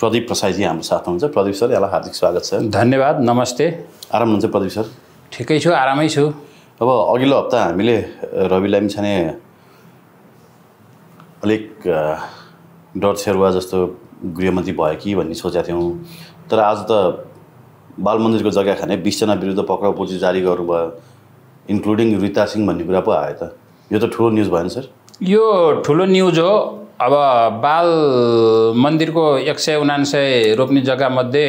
प्रदीप प्रसाईजी हाम्रो साथमा हुनुहुन्छ। प्रदीप सर यहाँलाई हार्दिक स्वागत छ। धन्यवाद नमस्ते। आराम हुनुहुन्छ प्रदीप सर? ठिकै छु आरामै छु। अब अघिल्लो हप्ता हामीले रवि लामी छाने अलिक डर छेरुवा जस्तो गृहमन्त्री भयो कि भन्ने सोचेका थियौँ। तर आज त बाल मन्दिरको जग्गा खाने बिसजना विरुद्ध पक्राउ पुर्जी जारी गर्नुभयो इन्क्लुडिङ रिता सिंह भन्ने कुरा पो आयो त। यो त ठुलो न्युज भएन सर? यो ठुलो न्युज हो। अब बाल मन्दिरको एक सय उनान्सय रोप्ने जग्गामध्ये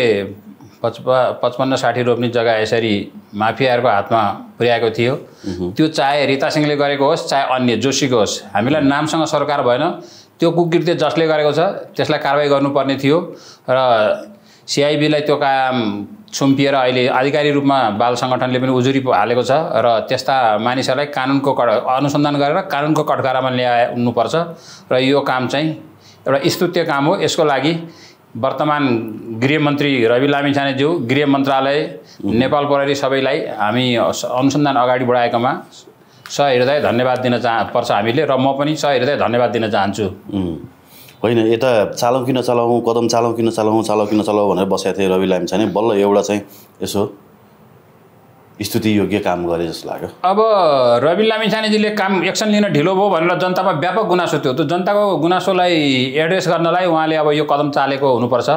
पचप पचपन्न साठी रोप्ने जग्गा यसरी माफियाहरूको हातमा पुर्याएको थियो। त्यो चाहे रिता सिंहले गरेको होस् चाहे अन्य जोशीको होस् हामीलाई नामसँग सरकार भएन। त्यो कुकृत्य जसले गरेको छ त्यसलाई कारवाही गर्नुपर्ने थियो। र सिआइबीलाई त्यो काम सुम्पिएर अहिले आधिकारिक रूपमा बाल सङ्गठनले पनि उजुरी हालेको छ र त्यस्ता मानिसहरूलाई कानुनको कड अनुसन्धान गरेर कानुनको कटघरामा ल्याउनुपर्छ र यो काम चाहिँ एउटा स्तुत्य काम हो। यसको लागि वर्तमान गृहमन्त्री रवि लामिछानेज्यू गृह मन्त्रालय नेपाल प्रहरी सबैलाई हामी अनुसन्धान अगाडि बढाएकोमा सहृदय धन्यवाद दिन चाह पर्छ हामीले र म पनि सहृदय धन्यवाद दिन चाहन्छु। होइन यता चालौँ कि नचलाउँ कदम चालौँ कि नचलाउँ चालौँ कि नचलाउँ भनेर बसेका थिए रवि लामी छाने। बल्ल एउटा चाहिँ यसो स्तुति योग्य काम गरे जस्तो लाग्यो। अब रवि लामिछानेजीले काम एक्सन लिन ढिलो भयो भनेर जनतामा व्यापक गुनासो थियो। त्यो जनताको गुनासोलाई एड्रेस गर्नलाई उहाँले अब यो कदम चालेको हुनुपर्छ।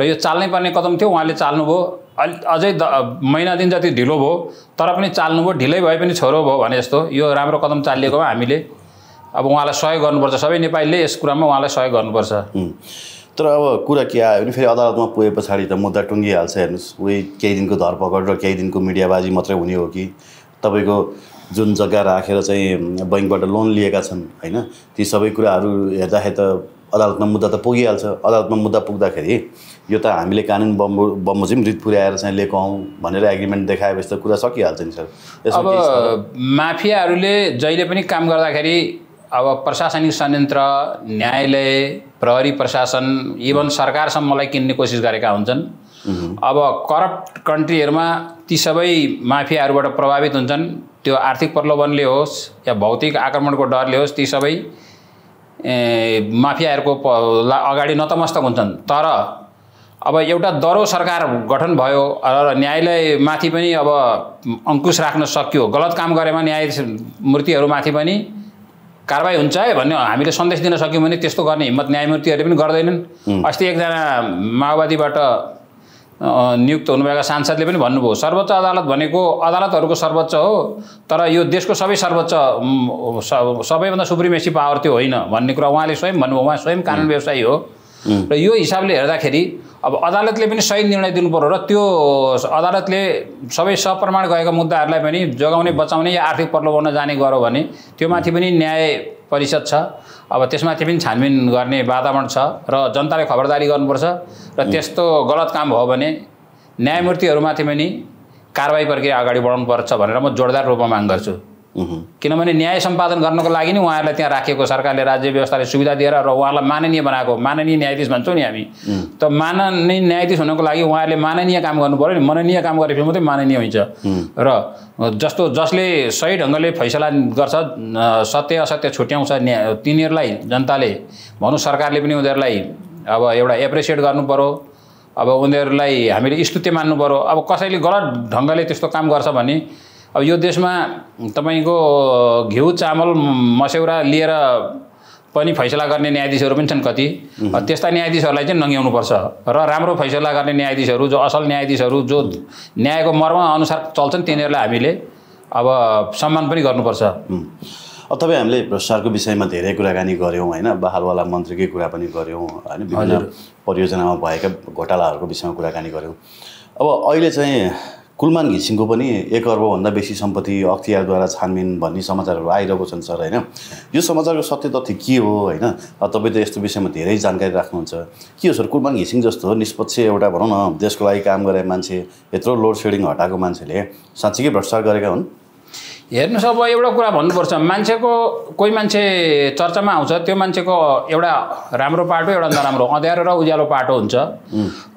र यो चाल्नै पर्ने कदम थियो उहाँले चाल्नुभयो। अलि अझै महिना दिन जति ढिलो भयो तर पनि चाल्नुभयो ढिलै भए पनि छोरो भयो भने जस्तो। यो राम्रो कदम चालिएकोमा हामीले अब उहाँलाई सहयोग गर्नुपर्छ। सबै नेपालीले यस कुरामा उहाँलाई सहयोग गर्नुपर्छ। तर अब कुरा के आयो भने फेरि अदालतमा पुगे पछाडि त मुद्दा टुङ्गिहाल्छ हेर्नुहोस्। उही केही दिनको धरपकड र केही दिनको मिडियाबाजी मात्रै हुने हो कि? तपाईँको जुन जग्गा राखेर चाहिँ बैङ्कबाट लोन लिएका छन् होइन? ती सबै कुराहरू हेर्दाखेरि त अदालतमा मुद्दा त पुगिहाल्छ। अदालतमा मुद्दा पुग्दाखेरि यो त हामीले कानुन बमो बमोजिम रित पुर्याएर चाहिँ लिएको हौँ भनेर एग्रिमेन्ट देखाएपछि त कुरा सकिहाल्छ नि सर। अब? माफियाहरूले जहिले पनि काम गर्दाखेरि अब प्रशासनिक संयन्त्र न्यायालय प्रहरी प्रशासन इभन सरकारसम्मलाई किन्ने कोसिस गरेका हुन्छन्। अब करप्ट कन्ट्रीहरूमा ती सबै माफियाहरूबाट प्रभावित हुन्छन्। त्यो आर्थिक प्रलोभनले होस् या भौतिक आक्रमणको डरले होस् ती सबै माफियाहरूको अगाडि नतमस्तक हुन्छन्। तर अब एउटा दरो सरकार गठन भयो र न्यायालयमाथि पनि अब अङ्कुश राख्न सक्यो। गलत काम गरेमा न्याय मूर्तिहरूमाथि पनि कारवाही हुन्छ है भन्ने हामीले सन्देश दिन सक्यौँ भने त्यस्तो गर्ने हिम्मत न्यायमूर्तिहरूले पनि गर्दैनन्। अस्ति एकजना माओवादीबाट नियुक्त हुनुभएका सांसदले पनि भन्नुभयो सर्वोच्च अदालत भनेको अदालतहरूको सर्वोच्च हो तर यो देशको सबै सर्वोच्च सबैभन्दा सुप्रिमेसी पावर त्यो होइन भन्ने कुरा उहाँले स्वयं भन्नुभयो। उहाँ स्वयं कानुन व्यवसायी हो। र यो हिसाबले हेर्दाखेरि अब अदालतले पनि सही निर्णय दिनु पऱ्यो र त्यो अदालतले सबै सप्रमाण गएका मुद्दाहरूलाई पनि जोगाउने बचाउने या आर्थिक प्रलोभन जाने गर्यो भने त्यो माथि पनि न्याय परिषद छ। अब त्यसमाथि पनि छानबिन गर्ने वातावरण छ र जनताले खबरदारी गर्नुपर्छ र त्यस्तो गलत काम भयो भने न्यायमूर्तिहरूमाथि पनि कारवाही प्रक्रिया अगाडि बढाउनुपर्छ भनेर म जोरदार रूपमा माग गर्छु। किनभने न्याय सम्पादन गर्नको लागि नै उहाँहरूलाई त्यहाँ राखेको सरकारले राज्य व्यवस्थाले सुविधा दिएर र उहाँलाई माननीय बनाएको माननीय न्यायाधीश भन्छौँ नि हामी। त माननीय न्यायाधीश हुनको लागि उहाँहरूले माननीय काम गर्नु पऱ्यो नि। मननीय काम गरेपछि मात्रै माननीय हुन्छ। र जस्तो जसले सही ढङ्गले फैसला गर्छ सत्य असत्य छुट्याउँछ न्याय तिनीहरूलाई जनताले भनौँ सरकारले पनि उनीहरूलाई अब एउटा एप्रिसिएट गर्नु पऱ्यो अब उनीहरूलाई हामीले स्तुत्य मान्नु पऱ्यो अब कसैले गलत ढङ्गले त्यस्तो काम गर्छ भने अब यो देशमा तपाईँको घिउ चामल मस्यौरा लिएर पनि फैसला गर्ने न्यायाधीशहरू पनि छन् कति। त्यस्ता न्यायाधीशहरूलाई चाहिँ नङ्ग्याउनुपर्छ र राम्रो फैसला गर्ने न्यायाधीशहरू जो असल न्यायाधीशहरू जो न्यायको मर्म अनुसार चल्छन् तिनीहरूलाई हामीले अब सम्मान पनि गर्नुपर्छ। तपाईँ हामीले भ्रष्टाचारको विषयमा धेरै कुराकानी गऱ्यौँ होइन? बहालवाला मन्त्रीकै कुरा पनि गऱ्यौँ होइन? विभिन्न परियोजनामा भएका घोटालाहरूको विषयमा कुराकानी गऱ्यौँ अब अहिले चाहिँ कुलमान घिसिङको पनि एक अर्बभन्दा बेसी सम्पत्ति अख्तियारद्वारा छानबिन भन्ने समाचारहरू आइरहेको छन् सर होइन? यो समाचारको सत्य तथ्य के हो होइन? तपाईँ त यस्तो विषयमा धेरै जानकारी राख्नुहुन्छ। के हो सर? कुलमान घिसिङ जस्तो निष्पक्ष एउटा भनौँ न देशको लागि काम गरे मान्छे यत्रो लोड सेडिङ हटाएको मान्छेले साँच्चीकै भ्रष्टाचार गरेका हुन्? हेर्नुहोस् अब एउटा कुरा भन्नुपर्छ मान्छेको कोही मान्छे चर्चामा आउँछ त्यो मान्छेको एउटा राम्रो पाटो एउटा नराम्रो अँध्यारो र उज्यालो पाटो हुन्छ।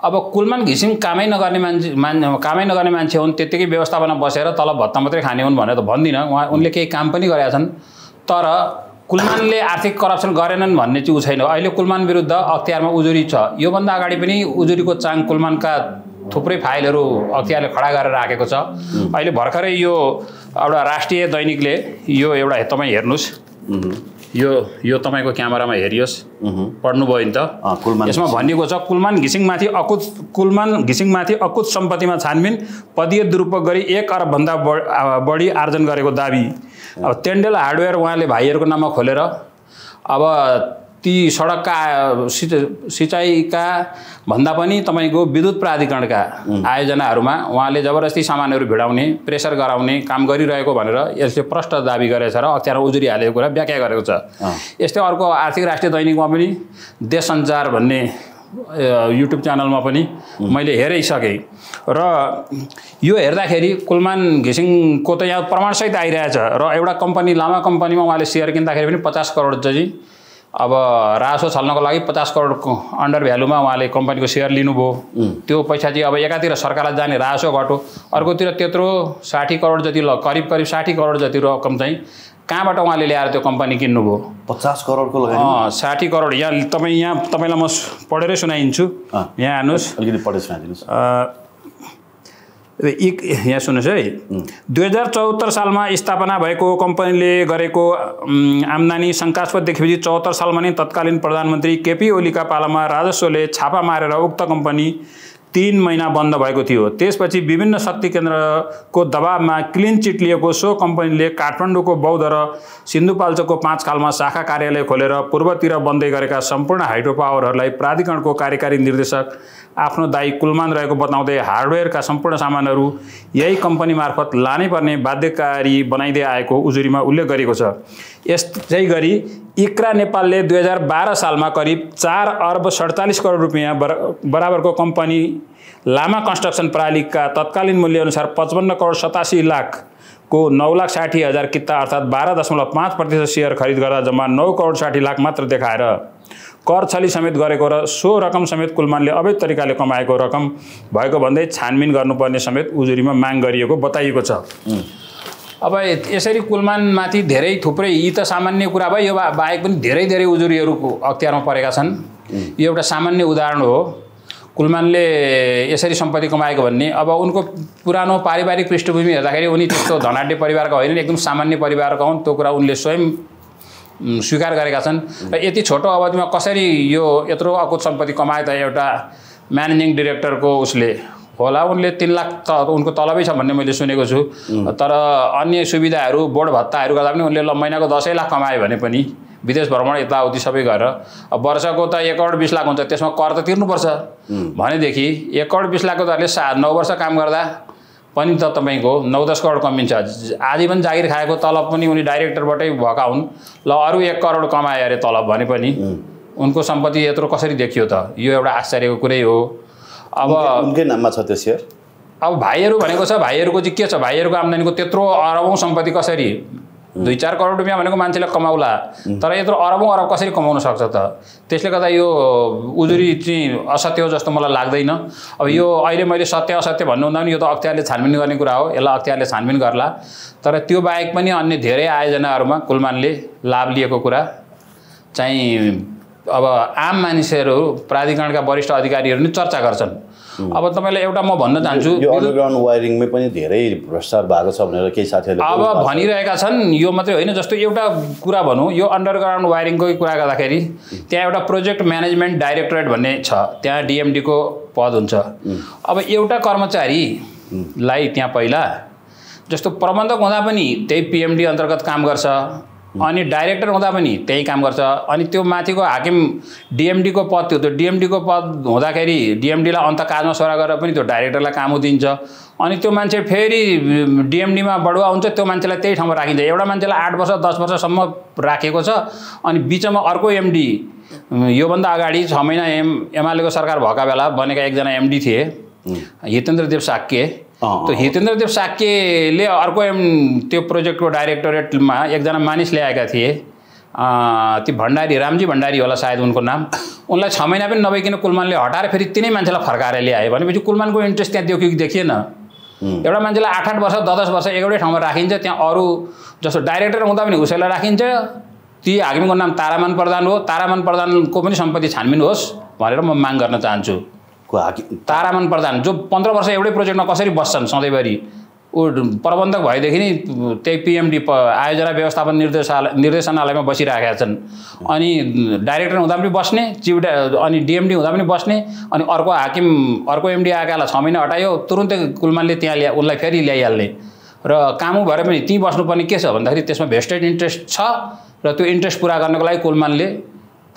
अब कुलमान घिसिङ कामै नगर्ने मान्छे मान कामै नगर्ने मान्छे हुन् त्यत्तिकै व्यवस्थापना बसेर तल भत्ता मात्रै खाने हुन् भनेर त भन्दिनँ। उहाँ उनले केही काम पनि गरेका छन्। तर कुलमानले आर्थिक करप्सन गरेनन् भन्ने चाहिँ ऊ छैन। अहिले कुलमान विरुद्ध अख्तियारमा उजुरी छ। योभन्दा अगाडि पनि उजुरीको चाङ कुलमानका थुप्रै फाइलहरू अख्तियारले खडा गरेर राखेको छ। अहिले भर्खरै यो एउटा राष्ट्रिय दैनिकले यो एउटा तपाईँ हेर्नुहोस्। यो यो तपाईँको क्यामेरामा हेरियोस्। पढ्नुभयो नि त। यसमा भनिएको छ कुलमान घिसिङमाथि अकुत कुलमान घिसिङमाथि अकुत सम्पत्तिमा छानबिन पदीय दुरुपयोग गरी एक अरबभन्दा बढी आर्जन गरेको दाबी अब तेन्डेल हार्डवेयर उहाँले भाइहरूको नाममा खोलेर अब ती सडकका सिच सिँचाइका भन्दा पनि तपाईँको विद्युत प्राधिकरणका आयोजनाहरूमा उहाँले जबरजस्ती सामानहरू भिडाउने प्रेसर गराउने काम गरिरहेको भनेर यसले प्रष्ट दाबी गरेछ र अख्तियारमा उजुरी हालेको कुरा व्याख्या गरेको छ। यस्तै अर्को आर्थिक राष्ट्रिय दैनिकमा पनि देश सञ्चार भन्ने युट्युब च्यानलमा पनि मैले हेरिसकेँ र यो हेर्दाखेरि कुलमान घिसिङको त यहाँ प्रमाणसहित आइरहेछ र एउटा कम्पनी लामा कम्पनीमा उहाँले सेयर किन्दाखेरि पनि पचास करोड चाहिँ अब रासो छल्नको लागि पचास करोडको अन्डर भ्यालुमा उहाँले कम्पनीको सेयर लिनुभयो। त्यो पैसा चाहिँ अब एकातिर सरकारलाई जाने रासो घटो अर्कोतिर त्यत्रो साठी करोड जति ल करिब करिब साठी करोड जति रकम चाहिँ कहाँबाट उहाँले ल्याएर त्यो कम्पनी किन्नुभयो? पचास करोडको लगानी साठी करोड। यहाँ तपाईँ यहाँ तपाईँलाई म पढेरै सुनाइदिन्छु। यहाँ हेर्नुहोस्। अलिकति पढेर सुनाइदिनुहोस्। एक यहाँ सुन्नुहोस् है। दुई हजार चौहत्तर सालमा स्थापना भएको कम्पनीले गरेको आम्दानी शङ्कास्पद देखेपछि चौहत्तर सालमा नै तत्कालीन प्रधानमन्त्री केपी ओलीका पालामा राजस्वले छापा मारेर उक्त कम्पनी तिन महिना बन्द भएको थियो। त्यसपछि विभिन्न शक्ति केन्द्रको दबावमा क्लिन चिट लिएको सो कम्पनीले काठमाडौँको बौद्ध र सिन्धुपाल्चोकको पाँच खालमा शाखा कार्यालय खोलेर पूर्वतिर बन्दै गरेका सम्पूर्ण हाइड्रो पावरहरूलाई प्राधिकरणको कार्यकारी निर्देशक आफ्नो दायी कुलमान रहेको बताउँदै हार्डवेयरका सम्पूर्ण सामानहरू यही कम्पनी मार्फत लानै पर्ने बाध्यकारी बनाइदिए आएको उजुरीमा उल्लेख गरिएको छ। यस्तै गरी इक्रा नेपालले दुई हजार बाह्र सालमा करिब चार अर्ब सडचालिस करोड रुपियाँ बर बराबरको कम्पनी लामा कन्स्ट्रक्सन प्रणालीका तत्कालीन मूल्यअनुसार पचपन्न करोड सतासी लाखको नौ लाख साठी हजार किता अर्थात् बाह्र दशमलव पाँच प्रतिशत सेयर खरिद गर्दा जम्मा नौ करोड साठी लाख मात्र देखाएर कर छली समेत गरेको र सो रकम समेत कुलमानले अवैध तरिकाले कमाएको रकम भएको भन्दै छानबिन गर्नुपर्ने समेत उजुरीमा माग गरिएको बताइएको छ। अब यसरी कुलमानमाथि धेरै थुप्रै यी त सामान्य कुरा भयो यो बाहेक पनि धेरै धेरै उजुरीहरूको अख्तियारमा परेका छन्। यो एउटा सामान्य उदाहरण हो। कुलमानले यसरी सम्पत्ति कमाएको भन्ने। अब उनको पुरानो पारिवारिक पृष्ठभूमि हेर्दाखेरि उनी त्यस्तो धनाढ्य परिवारका होइनन् एकदम सामान्य परिवारका हुन्। त्यो कुरा उनले स्वयं स्वीकार गरेका छन्। र यति छोटो अवधिमा कसरी यो यत्रो अकुत सम्पत्ति कमाए त एउटा म्यानेजिङ डिरेक्टरको उसले? होला उनले तिन लाख त उनको तलबै छ भन्ने मैले सुनेको छु। तर अन्य सुविधाहरू बोर्ड भत्ताहरू गर्दा पनि उनले ल महिनाको दसै लाख कमायो भने पनि विदेश भ्रमण यताउति सबै गरेर अब वर्षको त एक करोड बिस लाख हुन्छ त्यसमा कर त तिर्नुपर्छ। भनेदेखि एक करोड बिस लाखको दरले सा नौ वर्ष काम गर्दा पनि त तपाईँको नौ दस करोड कमिन्छ आजीवन जागिर खाएको तलब पनि उनी डाइरेक्टरबाटै भएका हुन्। ल अरू एक करोड कमाए अरे तलब भने पनि उनको सम्पत्ति यत्रो कसरी देखियो त? यो एउटा आश्चर्यको कुरै हो। अब उनकै नाममा छ त्यो सेयर? अब भाइहरू भनेको छ भाइहरूको चाहिँ के छ? भाइहरूको आम्दानीको त्यत्रो अरबौँ सम्पत्ति कसरी? दुई चार करोड रुपियाँ भनेको मान्छेले कमाउला तर यत्रो अरबौँ अरब कसरी कमाउन सक्छ त त्यसले गर्दा यो उजुरी चाहिँ असत्य हो जस्तो मलाई लाग्दैन अब यो अहिले मैले सत्य असत्य भन्नु हुँदा पनि यो त अख्तियारले छानबिन गर्ने कुरा हो यसलाई अख्तियारले छानबिन गर्ला तर त्यो बाहेक पनि अन्य धेरै आयोजनाहरूमा कुलमानले लाभ लिएको कुरा चाहिँ अब आम मानिसहरू प्राधिकरणका वरिष्ठ अधिकारीहरू नि चर्चा गर्छन् अब तपाईँलाई एउटा म भन्न चाहन्छु यो अन्डरग्राउन्ड वायरिङमै पनि धेरै भ्रष्टाचार भएको छ भनेर केही साथीहरूले अब। भनिरहेका छन् यो मात्रै होइन जस्तो एउटा कुरा भनौँ यो अन्डरग्राउन्ड वायरिङकै कुरा गर्दाखेरि त्यहाँ एउटा प्रोजेक्ट म्यानेजमेन्ट डाइरेक्टरेट भन्ने छ त्यहाँ डिएमडीको पद हुन्छ। अब एउटा कर्मचारीलाई त्यहाँ पहिला जस्तो प्रबन्धक हुँदा पनि त्यही पिएमडी अन्तर्गत काम गर्छ अनि डाइरेक्टर हुँदा पनि त्यही काम गर्छ। अनि त्यो माथिको हाकिम डिएमडीको पद थियो त्यो डिएमडीको पद हुँदाखेरि डिएमडीलाई अन्त काजमा सोरा गरेर पनि त्यो डाइरेक्टरलाई काम दिन्छ अनि त्यो मान्छे फेरि डिएमडीमा बढुवा हुन्छ त्यो मान्छेलाई त्यही ठाउँमा राखिन्छ एउटा मान्छेलाई आठ वर्ष दस वर्षसम्म राखेको छ। अनि बिचमा अर्को एमडी योभन्दा अगाडि छ महिना एम एमालेको सरकार भएका बेला बनेका एकजना एमडी थिए। हितेन्द्र देव साक्य त्यो हितेन्द्र देव साक्यले अर्को एम त्यो प्रोजेक्टको डाइरेक्टोरेटमा एकजना मानिस ल्याएका थिए। ती भण्डारी रामजी भण्डारी होला सायद उनको नाम। उनलाई छ महिना पनि नभइकन कुलमानले हटाएर फेरि तिनै मान्छेलाई फर्काएर ल्याए भनेपछि कुलमानको इन्ट्रेस्ट त्यहाँ देखियो कि देखिएन। एउटा मान्छेलाई आठ आठ वर्ष दस दस वर्ष एउटै ठाउँमा राखिन्छ त्यहाँ अरू जस्तो डाइरेक्टर हुँदा पनि उसैलाई राखिन्छ। ती हाकिमको नाम तारामान प्रधान हो। तारामान प्रधानको पनि सम्पत्ति छानबिन होस् भनेर म माग गर्न चाहन्छु। को हाकि तारामान प्रधान जो पन्ध्र वर्ष एउटै प्रोजेक्टमा कसरी बस्छन् सधैँभरि? ऊ प्रबन्धक भएदेखि नि त्यही पिएमडी प आयोजना व्यवस्थापन निर्देशालय निर्देशनालयमा बसिराखेका छन्। अनि डाइरेक्टर हुँदा पनि बस्ने चिफ अनि डिएमडी हुँदा पनि बस्ने अनि अर्को हाकिम अर्को एमडी आएकालाई छ महिना हटायो तुरुन्तै कुलमानले त्यहाँ ल्या उसलाई फेरि ल्याइहाल्ने। र कामु भएर पनि त्यहीँ बस्नुपर्ने के छ भन्दाखेरि त्यसमा भेस्टेड इन्ट्रेस्ट छ र त्यो इन्ट्रेस्ट पुरा गर्नको लागि कुलमानले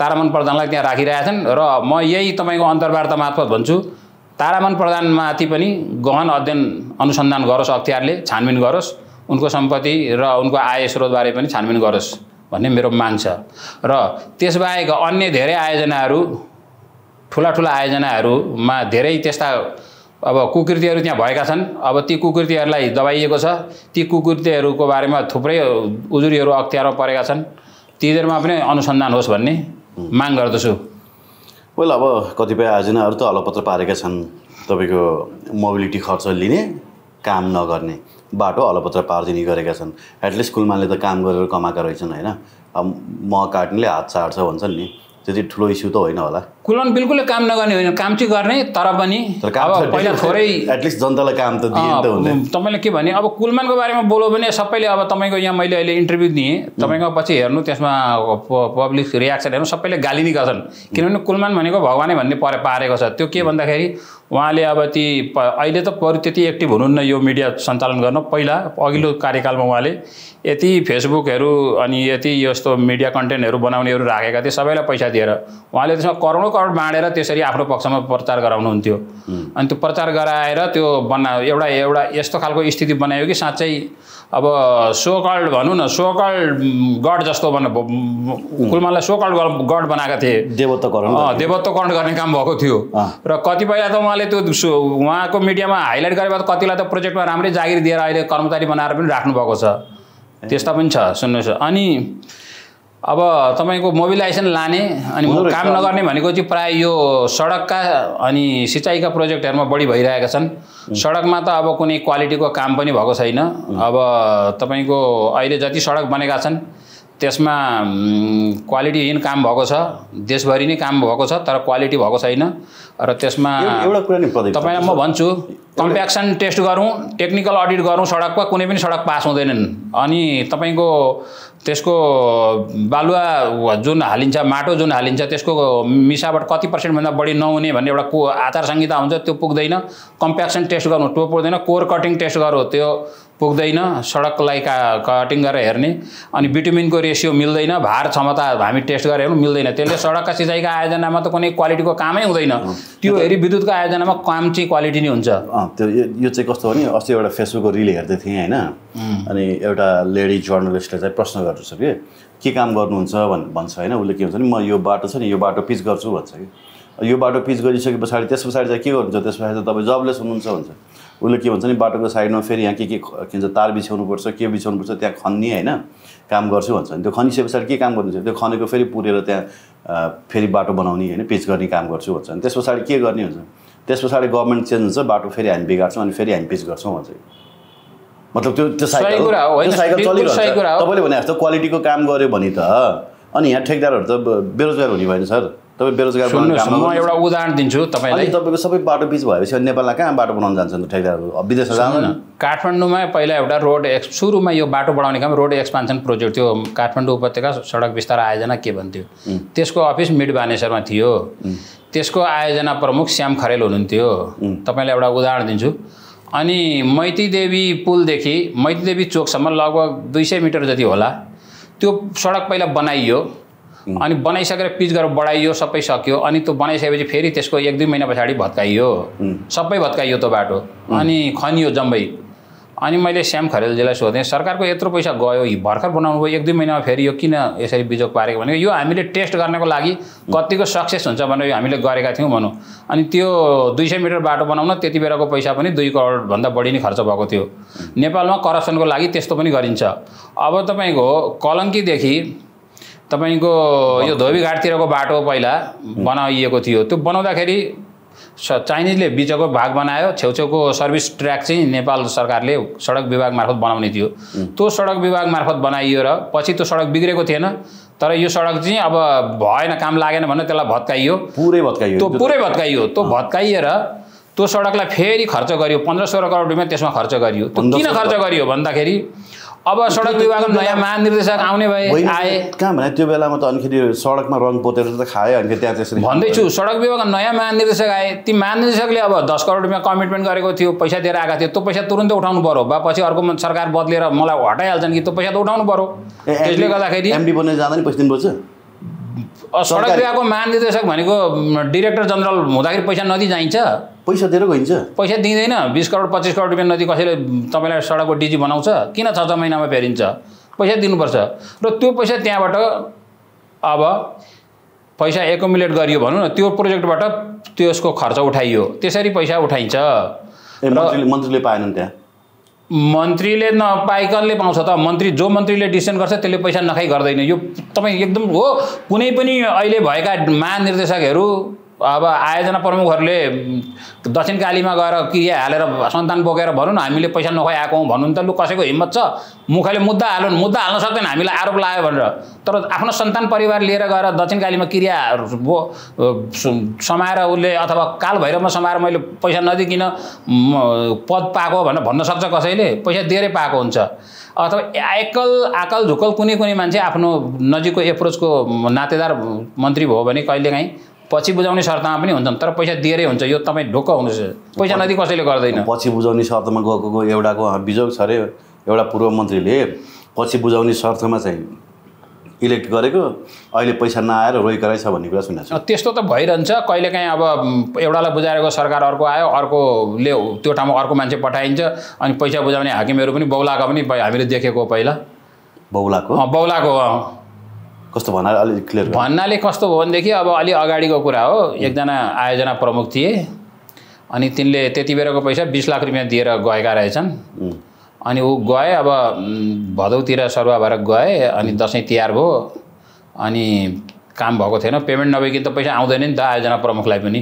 तारामन प्रधानलाई त्यहाँ राखिरहेका छन् र म यही तपाईँको अन्तर्वार्ता मार्फत भन्छु तारामन प्रधानमाथि पनि गहन अध्ययन अनुसन्धान गरोस् अख्तियारले छानबिन गरोस् उनको सम्पत्ति र उनको आय स्रोतबारे पनि छानबिन गरोस् भन्ने मेरो माग छ। र त्यसबाहेक अन्य धेरै आयोजनाहरू ठुला ठुला आयोजनाहरूमा धेरै त्यस्ता अब कुकृतिहरू त्यहाँ भएका छन्। अब ती कुकृतिहरूलाई दबाइएको छ। ती कुकृतिहरूको बारेमा थुप्रै उजुरीहरू अख्तियारमा परेका छन्। तीहरूमा पनि अनुसन्धान होस् भन्ने माग गर्दछु। पहिला अब कतिपय आयोजनाहरू त अलपत्र पारेका छन्। तपाईँको मोबिलिटी खर्च लिने काम नगर्ने बाटो अलपत्र पारिदिने गरेका छन्। एटलिस्ट कुलमानले त काम गरेर कमाएका रहेछन् होइन? अब म काट्नेले हात चाड्छ भन्छन् नि। त्यति ठुलो इस्यु त होइन होला। कुलन बिल्कुलै काम नगर्ने होइन काम चाहिँ गर्ने तर पनि अब पहिला थोरै एटलिस्ट जनतालाई काम त तपाईँले के भने अब कुलमानको बारेमा बोल्यो भने सबैले अब तपाईँको यहाँ मैले अहिले इन्टरभ्यू दिएँ तपाईँको पछि हेर्नु त्यसमा पब्लिक रियाक्सन हेर्नु सबैले गाली नै गर्छन् किनभने कुलमान भनेको भगवानै भन्ने परे पारेको छ। त्यो के भन्दाखेरि उहाँले अब ती अहिले त बरु त्यति एक्टिभ हुनुहुन्न यो मिडिया सञ्चालन गर्न। पहिला अघिल्लो कार्यकालमा उहाँले यति फेसबुकहरू अनि यति यस्तो मिडिया कन्टेन्टहरू बनाउनेहरू राखेका थिए सबैलाई पैसा दिएर। उहाँले त्यसमा करोडौँ करोड बाँडेर त्यसरी आफ्नो पक्षमा प्रचार गराउनुहुन्थ्यो। अनि त्यो प्रचार गराएर त्यो बना एउटा एउटा यस्तो खालको स्थिति बनायो कि साँच्चै अब सोकल्ड भनौँ न सोकल्ड गड जस्तो भन कुलमालाई सोकल्ड गड बनाएका थिए। देवत्वकरण देवत्वकरण गर्ने काम भएको थियो। र कतिपय त उहाँले त्यो उहाँको मिडियामा हाइलाइट गरे बाद कतिलाई त प्रोजेक्टमा राम्रै जागिर दिएर अहिले कर्मचारी बनाएर पनि राख्नु भएको छ त्यस्ता पनि छ सुन्नुहोस्। अनि अब तपाईँको मोबिलाइजेसन लाने अनि। काम नगर्ने भनेको चाहिँ प्रायः यो सडकका अनि सिँचाइका प्रोजेक्टहरूमा बढी भइरहेका छन्। सडकमा त अब कुनै क्वालिटीको काम पनि भएको छैन। अब तपाईँको अहिले जति सडक बनेका छन् त्यसमा क्वालिटीहीन काम भएको छ। देशभरि नै काम भएको छ तर क्वालिटी भएको छैन। र त्यसमा एउटा कुरा नि तपाईँलाई म भन्छु कम्प्याक्सन टेस्ट गरौँ टेक्निकल अडिट गरौँ सडकमा कुनै पनि सडक पास हुँदैनन्। अनि तपाईँको त्यसको बालुवा जुन हालिन्छ माटो जुन हालिन्छ त्यसको मिसावट कति पर्सेन्टभन्दा बढी नहुने भन्ने एउटा को आचार संहिता हुन्छ त्यो पुग्दैन। कम्प्याक्सन टेस्ट गर्नु त्यो पुग्दैन। कोर कटिङ टेस्ट गरौँ त्यो पुग्दैन सडकलाई का कटिङ गरेर हेर्ने अनि बिटुमिनको रेसियो मिल्दैन भार क्षमता हामी टेस्ट गरेर हेर्नु मिल्दैन। त्यसले सडकका सिँचाइका आयोजनामा त कुनै क्वालिटीको कामै हुँदैन। त्यो हेरी विद्युतको आयोजनामा काम चाहिँ क्वालिटी नै हुन्छ। त्यो यो चाहिँ कस्तो हो नि अस्ति एउटा फेसबुकको रिल हेर्दै थिएँ होइन। अनि एउटा लेडी जर्नलिस्टले चाहिँ प्रश्न गर्छ कि के काम गर्नुहुन्छ? भन् भन्छ होइन। उसले के भन्छ नि म यो बाटो छ नि यो बाटो पिच गर्छु भन्छ कि। यो बाटो पिच गरिसके पछाडि त्यस पछाडि चाहिँ के गर्नुहुन्छ? त्यस पछाडि त तपाईँ जबलेस हुनुहुन्छ भन्छ। उसले के भन्छ नि बाटोको साइडमा फेरि यहाँ के के के भन्छ तार बिछाउनुपर्छ के बिछाउनुपर्छ त्यहाँ खन्ने होइन काम गर्छु भन्छ अनि त्यो खनिसके पछाडि के काम गर्नुहुन्छ त्यो खनेको फेरि पुरेर त्यहाँ फेरि बाटो बनाउने होइन पिच गर्ने काम गर्छु भन्छ अनि त्यस पछाडि के गर्ने हुन्छ? त्यस पछाडि गभर्मेन्ट चेन्ज हुन्छ बाटो फेरि हामी बिगार्छौँ अनि फेरि हामी पिच गर्छौँ भन्छ मतलब त्यो त्यो साइकल त्यो साइकल चलिरहन्छ। तपाईँले भने जस्तो क्वालिटीको काम गऱ्यो भने त अनि यहाँ ठेकदारहरू त बेरोजगार हुने भएन सर। तपाईँ बेरोजगार म। एउटा उदाहरण दिन्छु तपाईँलाई। तपाईँको सबै बाटो पिच भएपछि नेपाललाई कहाँ बाटो बनाउन जान्छन् त ठेकदारहरू अब विदेशमा जाँदैन। काठमाडौँमा पहिला एउटा रोड एक्स सुरुमा यो बाटो बढाउने काम रोड एक्सपान्सन प्रोजेक्ट थियो। काठमाडौँ उपत्यका सडक विस्तार आयोजना के भन्थ्यो? त्यसको अफिस मिड बानेश्वरमा थियो त्यसको आयोजना प्रमुख श्याम खरेल हुनुहुन्थ्यो। तपाईँलाई एउटा उदाहरण दिन्छु। अनि मैती देवी पुलदेखि मैती देवी चोकसम्म लगभग दुई सय मिटर जति होला त्यो सडक पहिला बनाइयो। अनि बनाइसकेर पिच गरेर बढाइयो सबै सक्यो। अनि त्यो बनाइसकेपछि फेरि त्यसको एक दुई महिना पछाडि भत्काइयो। सबै भत्काइयो त्यो बाटो। अनि खनियो जम्मै। अनि मैले श्याम खरेलजीलाई सोधेँ सरकारको यत्रो पैसा गयो भर्खर बनाउनु भयो एक दुई महिनामा फेरि यो किन यसरी बिजोग पारेको भनेको यो हामीले टेस्ट गर्नको लागि कतिको सक्सेस हुन्छ भनेर यो हामीले गरेका थियौँ भनौँ। अनि त्यो दुई सय मिटर बाटो बनाउन त्यति बेलाको पैसा पनि दुई करोडभन्दा बढी नै खर्च भएको थियो। नेपालमा करप्सनको लागि त्यस्तो पनि गरिन्छ। अब तपाईँको कलङ्कीदेखि तपाईँको यो धोबीघाटतिरको बाटो पहिला बनाइएको थियो। त्यो बनाउँदाखेरि स चाइनिजले बिचको भाग बनायो छेउछेउको सर्भिस ट्र्याक चाहिँ नेपाल सरकारले सडक विभाग मार्फत बनाउने थियो। त्यो सडक विभाग मार्फत बनाइयो र पछि त्यो सडक बिग्रेको थिएन। तर यो सडक चाहिँ अब भएन काम लागेन भने त्यसलाई भत्काइयो। पुरै भत्काइयो। त्यो पुरै भत्काइयो। त्यो भत्काइएर त्यो सडकलाई फेरि खर्च गरियो। पन्ध्र सोह्र करोड रुपियाँ त्यसमा खर्च गरियो। किन खर्च गरियो भन्दाखेरि अब सडक विभागमा नयाँ महानिर्देशक आउने भए आए। कहाँ भने त्यो बेलामा त अनिखेरि सडकमा रङ पोतेर त खायो अनि त्यहाँ त्यसरी भन्दैछु सडक विभागमा नयाँ महानिर्देशक आए। ती महानिर्देशकले अब दस करोड रुपियाँ कमिटमेन्ट गरेको थियो पैसा दिएर आएको थियो। त्यो पैसा तुरन्तै उठाउनु पऱ्यो बा पछि अर्को सरकार बदलेर मलाई हटाइहाल्छन् कि त्यो पैसा त उठाउनु पऱ्यो त्यसले गर्दाखेरि एमडी बन्ने जाँदा नि पैसा दिनुपर्छ। सडक विभागको महानिर्देशक भनेको डिरेक्टर जनरल हुँदाखेरि पैसा नदी जाइन्छ? पैसा दिएर गइन्छ। पैसा दिँदैन। बिस करोड पच्चिस करोड रुपियाँ नदी कसैले तपाईँलाई सडकको डिजी बनाउँछ? किन छ छ महिनामा फेरिन्छ? पैसा दिनुपर्छ। र त्यो पैसा त्यहाँबाट अब पैसा एकुमुलेट गरियो भनौँ न त्यो प्रोजेक्टबाट त्यसको खर्च उठाइयो। त्यसरी पैसा उठाइन्छ। मन्त्रीले पाएनन् त्यहाँ? मन्त्रीले नपाइ कसले पाउँछ त। मन्त्री जो मन्त्रीले डिसिसन गर्छ त्यसले पैसा नखाइ गर्दैन। यो तपाईँ एकदम हो। कुनै पनि अहिले भएका महानिर्देशकहरू अब आयोजना प्रमुखहरूले दक्षिण कालीमा गएर क्रिया हालेर सन्तान बोकेर भनौँ न हामीले पैसा नखाइ आएको हौँ भन्नु नि त लु कसैको हिम्मत छ? मुखले मुद्दा हाल्नु मुद्दा हाल्न सक्दैन हामीलाई आरोप लाग्यो भनेर। तर आफ्नो सन्तान परिवार लिएर गएर दक्षिण कालीमा क्रिया बो समाएर उसले अथवा काल भैरवमा समाएर मैले पैसा नदिकन पद पाएको भनेर भन्न सक्छ कसैले? पैसा दिएरै पाएको हुन्छ। अथवा एकल आकल झुकल कुनै कुनै मान्छे आफ्नो नजिकको एप्रोचको नातेदार मन्त्री भयो भने कहिलेकाहीँ पछि बुझाउने शर्तमा पनि हुन्छन् तर पैसा दिएरै हुन्छ यो तपाईँ ढुक्क हुनुहोस्। पैसा नदी कसैले गर्दैन। पछि बुझाउने शर्तमा गएको एउटाको बिजोग छ अरे एउटा पूर्व मन्त्रीले पछि बुझाउने शर्तमा चाहिँ इलेक्ट गरेको अहिले पैसा नआएर रोइ कराइ छ भन्ने कुरा सुनेको छु। त्यस्तो त भइरहन्छ। कहिलेकाहीँ अब एउटालाई बुझाएको सरकार अर्को आयो अर्कोले त्यो ठाउँमा अर्को मान्छे पठाइन्छ अनि पैसा बुझाउने हाकिमहरू पनि बौलाएको पनि हामीले देखेको पहिला। बौलाको बौलाको। कस्तो भनाएर अलिक क्लियर भन्नाले कस्तो भयो भनेदेखि अब अलि अगाडिको कुरा हो। एकजना आयोजना प्रमुख थिए। अनि तिनले त्यति बेलाको पैसा बिस लाख रुपियाँ दिएर गएका रहेछन्। अनि ऊ गए अब भदौतिर सरुवा भएर गए अनि दसैँ तिहार भयो। अनि काम भएको थिएन। पेमेन्ट नभइकन त पैसा आउँदैन नि त आयोजना प्रमुखलाई पनि।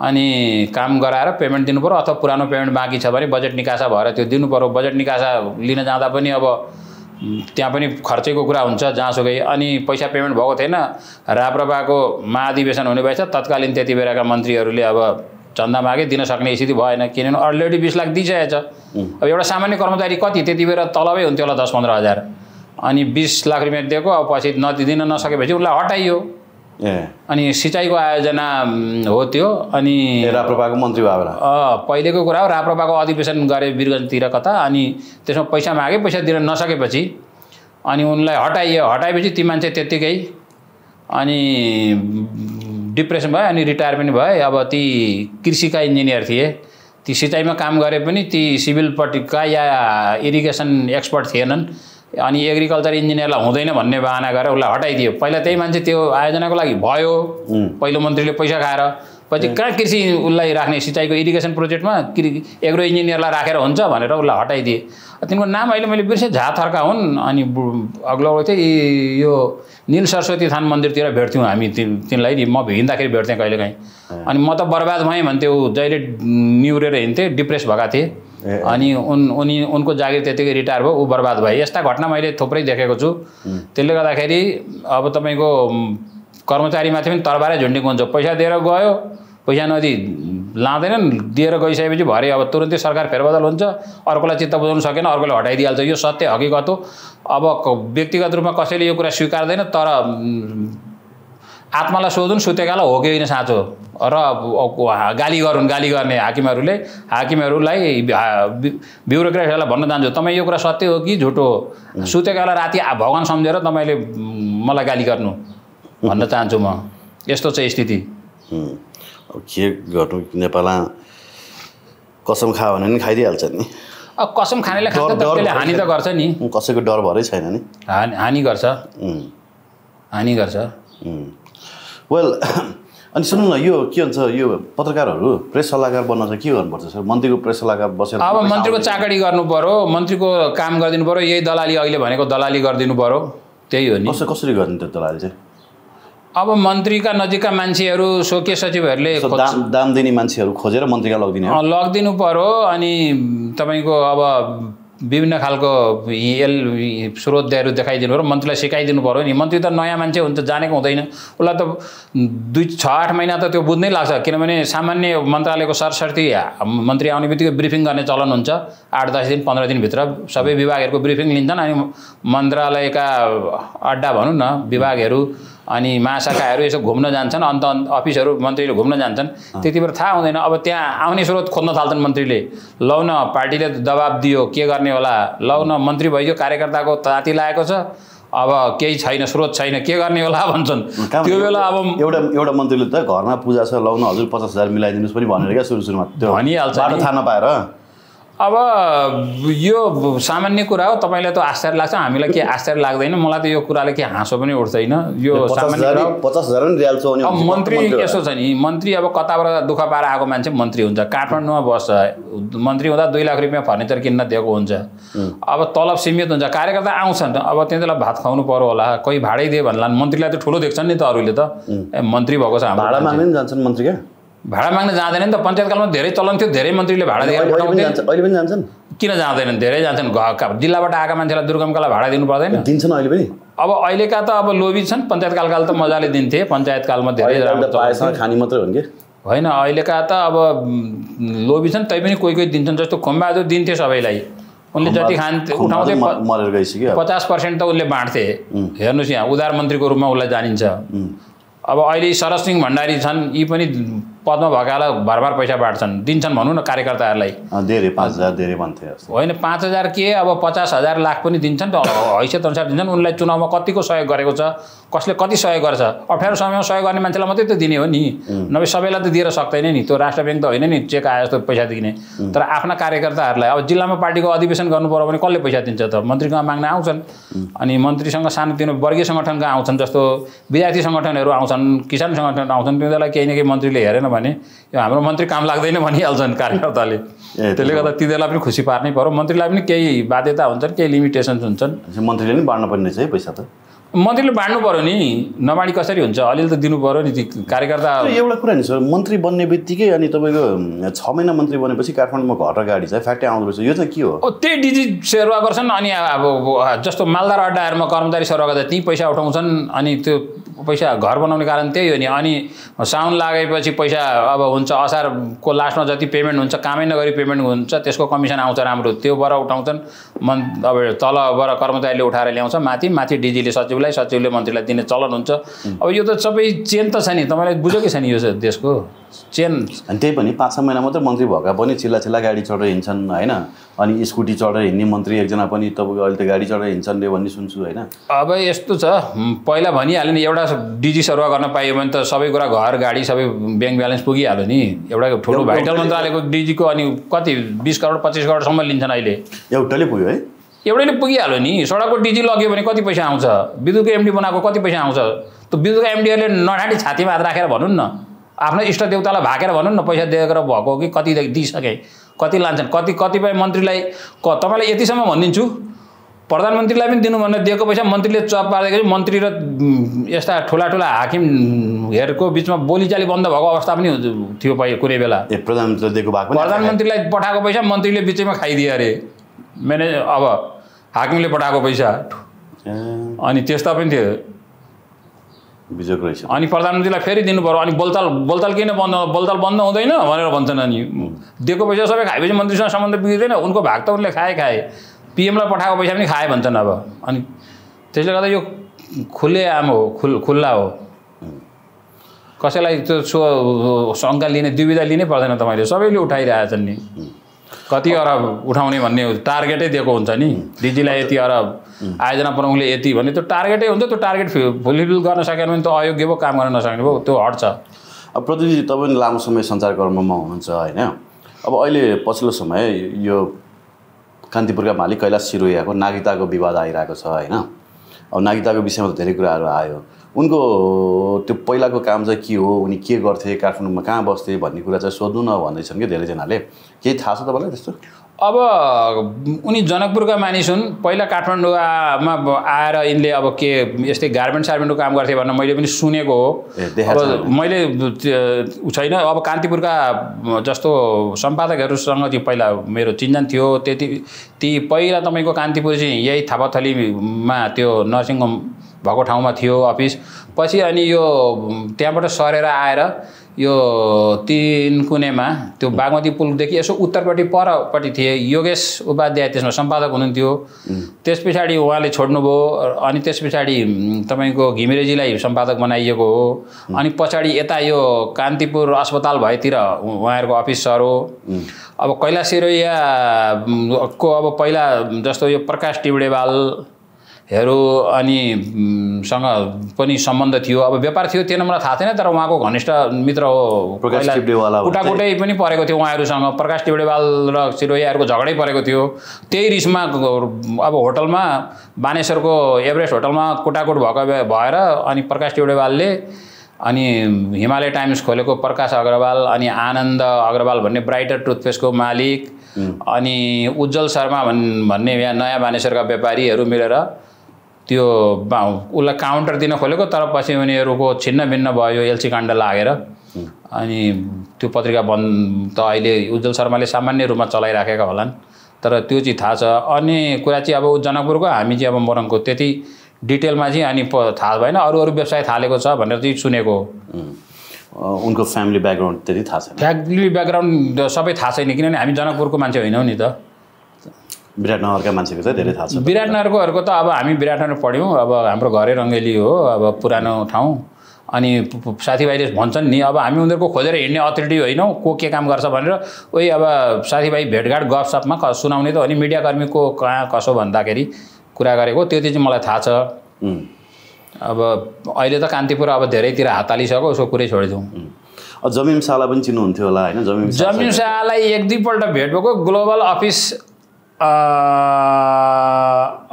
अनि काम गराएर पेमेन्ट दिनु पऱ्यो अथवा पुरानो पेमेन्ट बाँकी छ भने बजेट निकासा भएर त्यो दिनु पऱ्यो बजेट निकासा लिन जाँदा पनि अब त्यहाँ पनि खर्चैको कुरा हुन्छ जहाँसुकै। अनि पैसा पेमेन्ट भएको थिएन राप्रपाको महाधिवेशन हुने भएछ तत्कालीन त्यति बेलाका मन्त्रीहरूले अब चन्दा मागे दिन सक्ने स्थिति भएन किनभने अलरेडी बिस लाख दिइसकेको छ अब एउटा सामान्य कर्मचारी कति? त्यति बेला तलबै हुन्थ्यो होला दस पन्ध्र हजार। अनि बिस लाख रुपियाँ दिएको अब पछि नदिन नसकेपछि उसलाई हटाइयो। अनि सिँचाइको आयोजना हो त्यो अनि राप्रपाको मन्त्री भएर पहिलेको कुरा हो राप्रपाको अधिवेशन गरे वीरगन्जतिर कता अनि त्यसमा पैसा मागे पैसा दिन नसकेपछि अनि उनलाई हटाइयो हटाएपछि ती मान्छे त्यत्तिकै अनि डिप्रेसन भयो अनि रिटायर पनि भए अब ती कृषिका इन्जिनियर थिए ती सिँचाइमा काम गरे पनि ती सिभिलपट्टिका या इरिगेसन एक्सपर्ट थिएनन्। अनि एग्रिकल्चर इन्जिनियरलाई हुँदैन भन्ने बाहना गरेर उसलाई हटाइदियो। पहिला त्यही मान्छे त्यो आयोजनाको लागि भयो। पहिलो मन्त्रीले पैसा खाएर पछि कहाँ कृषि उसलाई राख्ने सिँचाइको इरिगेसन प्रोजेक्टमा कृ एग्रो इन्जिनियरलाई राखेर हुन्छ भनेर उसलाई हटाइदिए। तिनको नाम अहिले मैले बिर्सेँ झा थर्का हुन्। अनि बु- अग्लो चाहिँ यो निल सरस्वती थान मन्दिरतिर भेट्थ्यौँ हामी तिन तिनलाई। नि म हिँड्दाखेरि भेट्थेँ कहिलेकाहीँ। अनि म त बर्बाद भएँ भन्थ्यो। जहिले निहुरेर हिँड्थेँ डिप्रेस भएका थिएँ। अनि उन उनी उनको जागिर त्यतिकै रिटायर भयो ऊ बर्बाद भए यस्ता घटना मैले थुप्रै देखेको छु। त्यसले गर्दाखेरि अब तपाईँको कर्मचारीमाथि पनि तरबारै झुन्डेको हुन्छ। पैसा दिएर गयो पैसा नदी लाँदैनन् दिएर गइसकेपछि भरे अब तुरन्तै सरकार फेरबदल हुन्छ। अर्कोलाई चित्त बुझाउनु सकेन अर्कोले हटाइदिइहाल्छ। यो सत्य हकिकत हो। अब व्यक्तिगत रूपमा कसैले यो कुरा स्वीकार्दैन तर आत्मालाई सोधुन् सुतेकालाई हो कि होइन साँचो? र गाली गरून् गाली गर्ने हाकिमहरूले। हाकिमहरूलाई ब्युरोक्रेटहरूलाई भन्न चाहन्छु तपाईँ यो कुरा सत्य हो कि झुटो हो? सुतेकालाई राति भगवान् सम्झेर तपाईँले मलाई गाली गर्नु। भन्न चाहन्छु म। यस्तो छ स्थिति। के गर्नु? नेपालमा कसम खायो भने नि खाइदिइहाल्छ नि। कसम खानेले खान्छ त्यसले हानि त गर्छ नि। कसैको डर भरै छैन नि। हानि हानि गर्छ। हानि गर्छ। वेल अनि सुन्नु न यो के भन्छ यो पत्रकारहरू प्रेस सल्लाहकार बन्न चाहिँ के गर्नुपर्छ सर? मन्त्रीको प्रेस सल्लाहकार बसेर अब मन्त्रीको चाकडी गर्नु पऱ्यो मन्त्रीको काम गरिदिनु पऱ्यो यही दलाली अहिले भनेको दलाली गरिदिनु पऱ्यो त्यही हो नि। कसरी कसरी गर्ने त्यो दलाल चाहिँ? अब मन्त्रीका नजिकका मान्छेहरू स्वकीय सचिवहरूले दाम दाम दिने मान्छेहरू खोजेर मन्त्रीका लगिदिने लगिदिनु पर्यो अनि तपाईँको अब विभिन्न खालको एल स्रोतहरू देखाइदिनु पर्यो मन्त्रीलाई सिकाइदिनु पर्यो नि। मन्त्री त नयाँ मान्छे हुन्छ जानेको हुँदैन। उसलाई त दुई छ आठ महिना त त्यो बुझ्नै लाग्छ किनभने सामान्य मन्त्रालयको सरसर्ती मन्त्री आउने बित्तिकै ब्रिफिङ गर्ने चलन हुन्छ। आठ दस दिन पन्ध्र दिनभित्र सबै विभागहरूको ब्रिफिङ लिन्छन् अनि मन्त्रालयका अड्डा भनौँ न विभागहरू अनि महाशाखाहरू यसो घुम्न जान्छन् अन्त अन्त अफिसहरू मन्त्रीले घुम्न जान्छन्। त्यति बेला थाहा हुँदैन अब त्यहाँ आउने स्रोत खोज्न थाल्छन् मन्त्रीले। लौ न पार्टीले दबाब दियो के गर्ने होला? लौ न मन्त्री भइयो कार्यकर्ताको ताती लागेको छ। अब केही छैन स्रोत छैन के गर्ने होला भन्छन्। त्यो बेला अब एउटा एउटा मन्त्रीले त घरमा पूजा छ लाउन हजुर पचास हजार मिलाइदिनुहोस् पनि भनेर क्या सुरु सुरुमा। त्यो भनिहाल्छ। थाहा नपाएर। अब यो सामान्य कुरा हो तपाईँलाई त आश्चर्य लाग्छ हामीलाई के आश्चर्य लाग्दैन। मलाई त यो कुराले के हाँसो पनि उठ्दैन। यो सामान्य। पचास हजार मन्त्री यसो छ नि मन्त्री अब कताबाट दुःख पाएर आएको मान्छे मन्त्री हुन्छ। काठमाडौँमा बस्छ मन्त्री हुँदा दुई लाख रुपियाँ फर्निचर किन्न दिएको हुन्छ। अब तलब सीमित हुन्छ कार्यकर्ता आउँछन् अब त्यतिलाई भात खुवाउनु पर्यो होला कोही भाडै दियो भन्ला मन्त्रीलाई त ठुलो देख्छन् नि त अरूले त। ए मन्त्री भएको छ हाम्रो भाडा। माग्ने जान्छन् मन्त्री क्या? भाडा माग्न जाँदैन नि त। पञ्चायतकालमा धेरै चलन थियो धेरै मन्त्रीले भाडा दिएर अहिले पनि पनि जान्छन्? किन जाँदैनन्? धेरै जान्छन्। जिल्लाबाट आएका मान्छेलाई दुर्गमकालाई भाडा दिनु पर्दैन? दिन्छन् अहिले पनि? अब अहिलेका त अब लोभी छन्। पञ्चायतकालका त मजाले दिन्थे। पञ्चायतकालमा धेरै त खाने मात्रै हो नि कि? होइन अहिलेका त अब लोभी छन्। तैपनि कोही कोही दिन्छन्। जस्तो खुम्बाजु दिन्थे सबैलाई। उनले जति खान खुम्बा उठाउँथे। पचास पर्सेन्ट त उसले बाँड्थे। हेर्नुहोस् यहाँ उदार मन्त्रीको रूपमा उसलाई जानिन्छ। अब अहिले शरद सिंह भण्डारी छन् यी पनि पदमा भएकालाई भरभार पैसा बाँड्छन्। दिन्छन् भनौँ न कार्यकर्ताहरूलाई। धेरै पाँच हजार धेरै भन्थे होइन पाँच हजार के? अब पचास हजार लाख पनि दिन्छन् त हैसियत अनुसार दिन्छन्। उनलाई चुनावमा कतिको सहयोग गरेको छ? कसले कति सहयोग गर्छ? अप्ठ्यारो समयमा सहयोग गर्ने मान्छेलाई मात्रै त दिने हो नि। नभए सबैलाई त दिएर सक्दैन नि। त्यो राष्ट्र ब्याङ्क त होइन नि चेक आए जस्तो पैसा दिने। तर आफ्ना कार्यकर्ताहरूलाई अब जिल्लामा पार्टीको अधिवेशन गर्नु पऱ्यो भने कसले पैसा दिन्छ त? मन्त्रीसँग माग्न आउँछन्। अनि मन्त्रीसँग सानोतिनो वर्गीय सङ्गठनका आउँछन् जस्तो विद्यार्थी सङ्गठनहरू आउँछन्। किसान सङ्गठन आउँछन् बेला केही न केही मन्त्रीले हेरेन भने यो हाम्रो मन्त्री काम लाग्दैन भनिहाल्छन् कार्यकर्ताले। त्यसले गर्दा तिनीहरूलाई पनि खुसी पार्नै पर्यो। मन्त्रीलाई पनि केही बाध्यता हुन्छन् केही लिमिटेसन्स हुन्छन्। मन्त्रीले पनि बाँड्नु पर्ने रहेछ है पैसा त। मन्त्रीले बाँड्नु पऱ्यो नि। नबाँडी कसरी हुन्छ? अलिअलि त दिनु पऱ्यो नि ती कार्यकर्ता। एउटा कुरा नि सर मन्त्री बन्ने बित्तिकै अनि तपाईँको छ महिना मन्त्री बनेपछि काठमाडौँमा घर र गाडी छ फ्याक्ट्री आउँदो रहेछ। यो चाहिँ के हो? त्यही डिजी सेवा गर्छन् अनि अब जस्तो मालदार अड्डाहरूमा कर्मचारी सेवा गर्दा त्यहीँ पैसा उठाउँछन् अनि त्यो पैसा घर बनाउने कारण त्यही हो नि। अनि साउन लागेपछि पैसा अब हुन्छ असारको लास्टमा जति पेमेन्ट हुन्छ कामै नगरी पेमेन्ट हुन्छ त्यसको कमिसन आउँछ राम्रो। त्योबाट उठाउँछन्। मन अब तलबाट कर्मचारीले उठाएर ल्याउँछ माथि माथि डिजीले सचिवलाई सचिवले मन्त्रीलाई दिने चलन हुन्छ। अब यो त सबै चेन त छ नि तपाईँलाई बुझेकै छ नि यो देशको? चेन। अनि त्यही पनि पाँच छ महिना मात्रै मन्त्री भएका पनि चिल्ला चिल्ला गाडी चढेर हिँड्छन् होइन? अनि स्कुटी चढेर हिँड्ने मन्त्री एकजना पनि तपाईँको अहिले त गाडी चढेर हिँड्छन् रे भन्ने सुन्छु होइन? अब यस्तो छ। पहिला भनिहाल्यो नि एउटा डिजी सरुवा गर्न पाइयो भने त सबै कुरा घर गाडी सबै ब्याङ्क ब्यालेन्स पुगिहाल्यो नि। एउटा ठुलो भाइटल मन्त्रालयको डिजीको अनि कति बिस करोड पच्चिस करोडसम्म लिन्छन् अहिले। एउटाले पुग्यो है? एउटैले पुगिहाल्यो नि सडकको डिजी लग्यो भने कति पैसा आउँछ? विद्युतको एमडी बनाएको कति पैसा आउँछ? त्यो विद्युतको एमडीहरूले नढाँटी छातीमा हात राखेर भनौँ न। आफ्नो इष्ट देवतालाई भागेर भनौँ न पैसा दिएर भएको कि कति दिइसके कति लान्छन् कति कतिपय मन्त्रीलाई क तपाईँलाई यतिसम्म भनिदिन्छु। प्रधानमन्त्रीलाई पनि दिनु भनेर दिएको पैसा मन्त्रीले चप पार्दाखेरि मन्त्री र यस्ता ठुला ठुला हाकिमहरूको बिचमा बोलीचाली बन्द भएको अवस्था पनि थियो पहिले कुनै बेला। ए प्रधानमन्त्रीले दिएको भएको प्रधानमन्त्रीलाई पठाएको पैसा मन्त्रीले बिचैमा खाइदियो अरे। म्यानेज अब हाकिमले पठाएको पैसा। अनि त्यस्ता पनि थियो। अनि प्रधानमन्त्रीलाई फेरि दिनु पऱ्यो अनि बोलचाल बोलचाल किन बन्द बोलचाल बन्द हुँदैन भनेर भन्छन् अनि। दिएको पैसा सबै खाएपछि मन्त्रीसँग सम्बन्ध बिग्रिँदैन। उनको भाग त उनले खाए खाए। पिएमलाई पठाएको पैसा पनि खाए भन्छन् अब। अनि त्यसले गर्दा यो खुले आम हो खुल खुल्ला हो। कसैलाई त्यो सो शङ्का लिने दुविधा लिनै पर्दैन तपाईँले। सबैले उठाइरहेछन् नि। कति अरब उठाउने भन्ने टार्गेटै दिएको हुन्छ नि? डिजीलाई यति अरब आयोजना प्रमुखले यति भने त्यो टार्गेटै हुन्छ त्यो टार्गेट फुलफिल गर्न सकेन भने त अयोग्य भयो काम गर्न नसक्ने भयो त्यो हट्छ। अब प्रतिनिधि तपाईँ लामो समय सञ्चारकर्ममा हुनुहुन्छ होइन? अब अहिले पछिल्लो समय यो कान्तिपुरका मालिक कैलाश सिरोयाको नागरिकताको विवाद आइरहेको छ होइन? अब नागरिकताको विषयमा त धेरै कुराहरू आयो। उनको त्यो पहिलाको काम चाहिँ के हो? उनी के गर्थे? काठमाडौँमा कहाँ बस्थे? भन्ने कुरा चाहिँ सोध्नु न भन्दैछन् कि धेरैजनाले। केही थाहा छ तपाईँलाई त्यस्तो? अब उनी जनकपुरका मानिस हुन्। पहिला काठमाडौँमा आएर यिनले अब के यस्तै गार्मेन्ट सार्मेन्टको काम गर्थे भनेर मैले पनि सुनेको हो। अब मैले त्यो- छैन। अब कान्तिपुरका जस्तो सम्पादकहरूसँग चाहिँ पहिला मेरो चिन्जान थियो। त्यति ती पहिला तपाईँको कान्तिपुर चाहिँ यही थापाथलीमा त्यो नर्सिङ होम भएको ठाउँमा थियो अफिस। पछि अनि यो त्यहाँबाट सरेर आएर यो तिन कुनेमा त्यो बागमती पुलदेखि यसो उत्तरपट्टि परपट्टि थिए। योगेश उपाध्याय त्यसमा सम्पादक हुनुहुन्थ्यो। त्यस पछाडि उहाँले छोड्नुभयो अनि त्यस पछाडि तपाईँको घिमिरेजीलाई सम्पादक बनाइएको हो। अनि पछाडि यता यो कान्तिपुर अस्पताल भएतिर उहाँहरूको अफिस सरो अब कैलाश सिरोया को अब पहिला जस्तो यो प्रकाश टिबडेवाल हरू अनि उम्, सँग पनि सम्बन्ध थियो। अब व्यापार थियो त्यो मलाई थाहा थिएन तर उहाँको घनिष्ठ मित्र हो। प्रकाश कुटाकुटै पनि परेको थियो उहाँहरूसँग। प्रकाश टिबडेवाल र सिरोयाहरूको झगडै परेको थियो। त्यही रिसमा अब होटलमा बानेश्वरको एभरेस्ट होटलमा कुटाकुट भएको भए- भएर अनि प्रकाश टिबडेवालले अनि हिमालय टाइम्स खोलेको प्रकाश अग्रवाल अनि आनन्द अग्रवाल भन्ने ब्राइटर टुथपेस्टको मालिक अनि उज्जवल शर्मा भन् भन्ने यहाँ नयाँ बानेश्वरका व्यापारीहरू मिलेर त्यो उसलाई काउन्टर दिन खोलेको तर पछि उनीहरूको छिन्न भिन्न भयो एलसी काण्ड लागेर। अनि त्यो पत्रिका बन्द त अहिले उज्जवल शर्माले सामान्य रूपमा चलाइराखेका होलान्। तर त्यो चाहिँ थाहा छ। अनि कुरा चाहिँ अब जनकपुरको हामी चाहिँ अब मोरङको त्यति डिटेलमा चाहिँ अनि थाहा भएन। अरू अरू व्यवसाय थालेको छ भनेर चाहिँ सुनेको। हो। उनको फ्यामिली ब्याकग्राउन्ड त्यति थाहा छैन। फ्यामिली ब्याकग्राउन्ड सबै थाहा छैन। किनभने हामी जनकपुरको मान्छे होइनौँ नि त। विराटनगरका मान्छेको चाहिँ धेरै थाहा छ विराटनगरकोहरूको त अब हामी विराटनगर पढ्यौँ अब हाम्रो घरै रङ्गेली हो अब पुरानो ठाउँ। अनि साथीभाइले भन्छन् नि अब हामी उनीहरूको खोजेर हिँड्ने अथोरिटी होइनौँ को के काम गर्छ भनेर। उही अब साथीभाइ भेटघाट गफसपमा क सुनाउने त हो नि मिडियाकर्मीको कहाँ कसो भन्दाखेरि कुरा गरेको त्यो चाहिँ मलाई थाहा छ. अब अहिले त कान्तिपुर अब धेरैतिर हात हालिसक्यो उसको कुरै छोडिदिउँ। जमिम शाहलाई पनि चिन्नुहुन्थ्यो होला होइन? जमिम जमिन शाहलाई एक दुईपल्ट भेट भएको ग्लोबल अफिस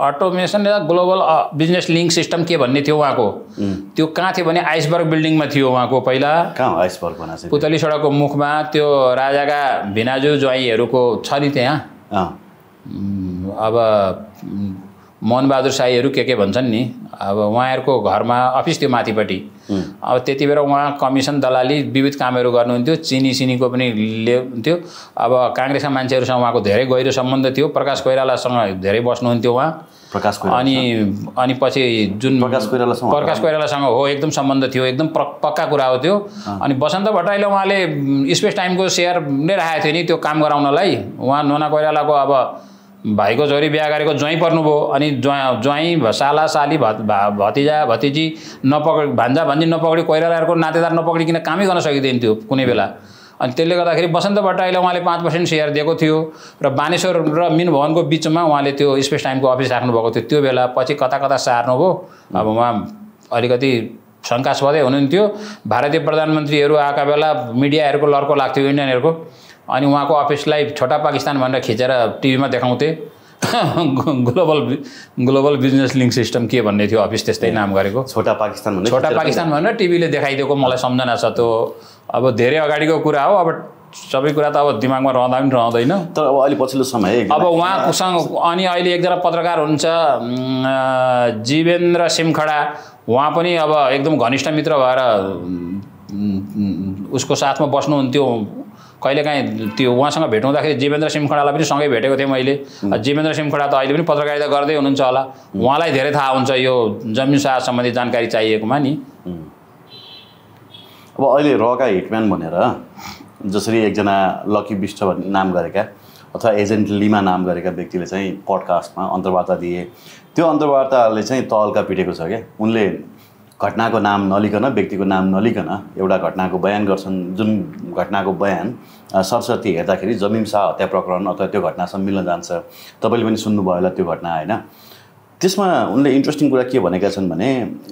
अटोमेसन या ग्लोबल बिजनेस लिङ्क सिस्टम के भन्ने थियो उहाँको। त्यो कहाँ थियो भने आइसबर्ग बिल्डिङमा थियो उहाँको पहिला। कहाँ आइसबर्ग बना चाहिँ? पुतली सडकको मुखमा त्यो राजाका भिनाजु ज्वाइँहरूको छ नि त्यहाँ। अब मोहनबहादुर साईहरू के के भन्छन् नि? अब उहाँहरूको घरमा अफिस थियो माथिपट्टि। अब त्यति बेला उहाँ कमिसन दलाली विविध कामहरू गर्नुहुन्थ्यो चिनी सिनीको पनि ल्याउँथ्यो अब काङ्ग्रेसका मान्छेहरूसँग उहाँको धेरै गहिरो सम्बन्ध थियो। प्रकाश कोइरालासँग धेरै बस्नुहुन्थ्यो उहाँ। प्रकाश अनि अनि पछि जुन प्रकाश कोइरालासँग प्रकाश कोइरालासँग हो एकदम सम्बन्ध थियो एकदम पक्का कुरा हो त्यो। अनि बसन्त भट्टराईले उहाँले स्पेस टाइमको सेयर नै राखेको थियो नि त्यो काम गराउनलाई। उहाँ नोना कोइरालाको अब भाइको छोरी बिहा गरेको ज्वाइँ पर्नुभयो अनि ज्वा ज्वाइँ साला साली भत भा- भतिजा भतिजी नपकड भान्जा भान्जी नपकडी कोइरालाहरूको नातेदार नपक्रिकन कामै गर्न सकिँदैन थियो कुनै बेला। अनि त्यसले गर्दाखेरि बसन्त भट्टराईले उहाँले पाँच पर्सेन्ट सेयर दिएको थियो र बानेश्वर र मिन भवनको बिचमा उहाँले त्यो स्पेस टाइमको अफिस राख्नुभएको थियो त्यो बेला पछि कता कता सार्नुभयो? अब उहाँ अलिकति शङ्कास्पदै हुनुहुन्थ्यो। भारतीय प्रधानमन्त्रीहरू आएका बेला मिडियाहरूको लर्को लाग्थ्यो इन्डियनहरूको। अनि उहाँको अफिसलाई छोटा पाकिस्तान भनेर खिचेर टिभीमा देखाउँथे। Global global business link system के भन्ने थियो अफिस त्यस्तै नाम गरेको। छोटा पाकिस्तान भन्ने छोटा पाकिस्तान भनेर टिभीले देखाइदिएको मलाई सम्झना छ त्यो। अब धेरै अगाडिको कुरा हो अब सबै कुरा त अब दिमागमा रहँदा पनि रहँदैन। तर अब अहिले पछिल्लो समय अब उहाँकोसँग अनि अहिले एकजना पत्रकार हुनुहुन्छ जीवेन्द्र सिमखडा। उहाँ पनि अब एकदम घनिष्ठ मित्र भएर उसको साथमा बस्नुहुन्थ्यो। कहिलेकाहीँ त्यो उहाँसँग भेट हुँदाखेरि जीवेन्द्र सिमखडालाई पनि सँगै भेटेको थिएँ मैले। जीवेन्द्र सिमखडा त अहिले पनि पत्रकारिता गर्दै हुनुहुन्छ होला। उहाँलाई धेरै थाहा हुन्छ यो जमिन शाह सम्बन्धी जानकारी चाहिएकोमा नि। अब अहिले रका हिटम्यान भनेर जसरी एकजना लकी विष्ट भन्ने नाम गरेका अथवा एजेन्ट लिमा नाम गरेका व्यक्तिले चाहिँ पडकास्टमा अन्तर्वार्ता दिए। त्यो अन्तर्वार्ताले चाहिँ तहल्का पिटेको छ क्या। उनले घटनाको नाम नलिकन व्यक्तिको नाम नलिकन एउटा घटनाको बयान गर्छन्। जुन घटनाको बयान सरस्वती हेर्दाखेरि जमिन शाह हत्या प्रकरण अथवा त्यो घटनासँग मिल्न जान्छ। तपाईँले पनि सुन्नुभयो होला त्यो घटना होइन? त्यसमा उनले इन्ट्रेस्टिङ कुरा के भनेका छन् भने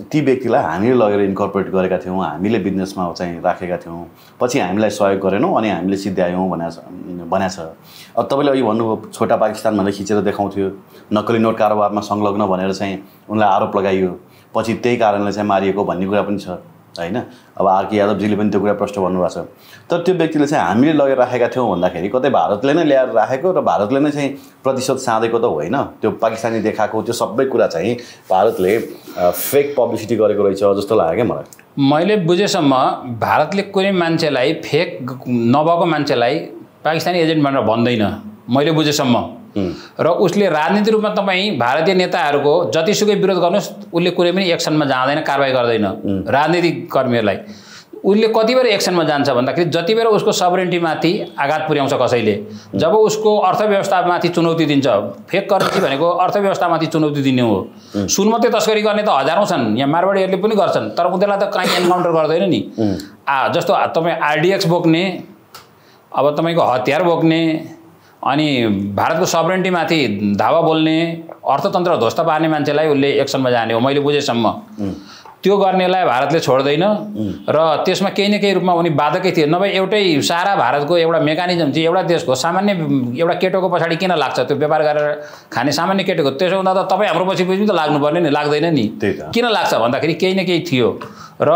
ती व्यक्तिलाई हामीले लगेर इन्कर्पोरेट गरेका थियौँ हामीले बिजनेसमा चाहिँ राखेका थियौँ पछि हामीलाई सहयोग गरेनौँ अनि हामीले सिद्ध्यायौँ भनेको छ भनेको छ। अब तपाईँले अघि भन्नुभयो छोटा पाकिस्तान भनेर खिचेर देखाउँथ्यो नक्कली नोट कारोबारमा संलग्न भनेर चाहिँ उनलाई आरोप लगाइयो पछि त्यही कारणले चाहिँ मारिएको भन्ने कुरा पनि छ। होइन? अब आरके यादवजीले पनि त्यो कुरा प्रश्न भन्नुभएको छ। तर त्यो व्यक्तिले चाहिँ हामीले लगेर राखेका थियौँ भन्दाखेरि कतै भारतले नै ल्याएर राखेको र भारतले नै चाहिँ प्रतिशत साँधेको त होइन। त्यो पाकिस्तानी देखाएको त्यो सबै कुरा चाहिँ भारतले फेक पब्लिसिटी गरेको रहेछ जस्तो लाग्यो क्या मलाई। मैले बुझेसम्म भारतले कुनै मान्छेलाई फेक नभएको मान्छेलाई पाकिस्तानी एजेन्ट भनेर भन्दैन। मैले बुझेसम्म। र उसले राजनीतिक रूपमा तपाईँ भारतीय नेताहरूको जतिसुकै विरोध गर्नुहोस् उसले कुनै पनि एक्सनमा जाँदैन कारवाही गर्दैन राजनीतिक कर्मीहरूलाई। उसले कति बेर एक्सनमा जान्छ भन्दाखेरि जति बेर उसको सबरेन्टीमाथि आघात पुर्याउँछ कसैले जब उसको अर्थव्यवस्थामाथि चुनौती दिन्छ फेक करेन्सी भनेको अर्थव्यवस्थामाथि चुनौती दिने हो। सुन मात्रै तस्करी गर्ने त हजारौँ छन् यहाँ मारवाडीहरूले पनि गर्छन् तर उनीहरूलाई त कहीँ एन्काउन्टर गर्दैन नि। आ जस्तो तपाईँ आरडिएक्स बोक्ने अब तपाईँको हतियार बोक्ने अनि भारतको सबरेन्टीमाथि धावा बोल्ने अर्थतन्त्र ध्वस्त पार्ने मान्छेलाई उसले एक्सनमा जाने हो मैले बुझेसम्म। त्यो गर्नेलाई भारतले छोड्दैन र त्यसमा केही न केही रूपमा उनी बाधकै थिए। नभए एउटै सारा भारतको एउटा मेकानिजम चाहिँ एउटा देशको सामान्य एउटा केटोको पछाडि किन लाग्छ त्यो व्यापार गरेर खाने सामान्य केटोको? त्यसो हुँदा त तपाईँ हाम्रो पछि पछि त लाग्नुपर्ने नि लाग्दैन नि। किन लाग्छ भन्दाखेरि केही न केही थियो। र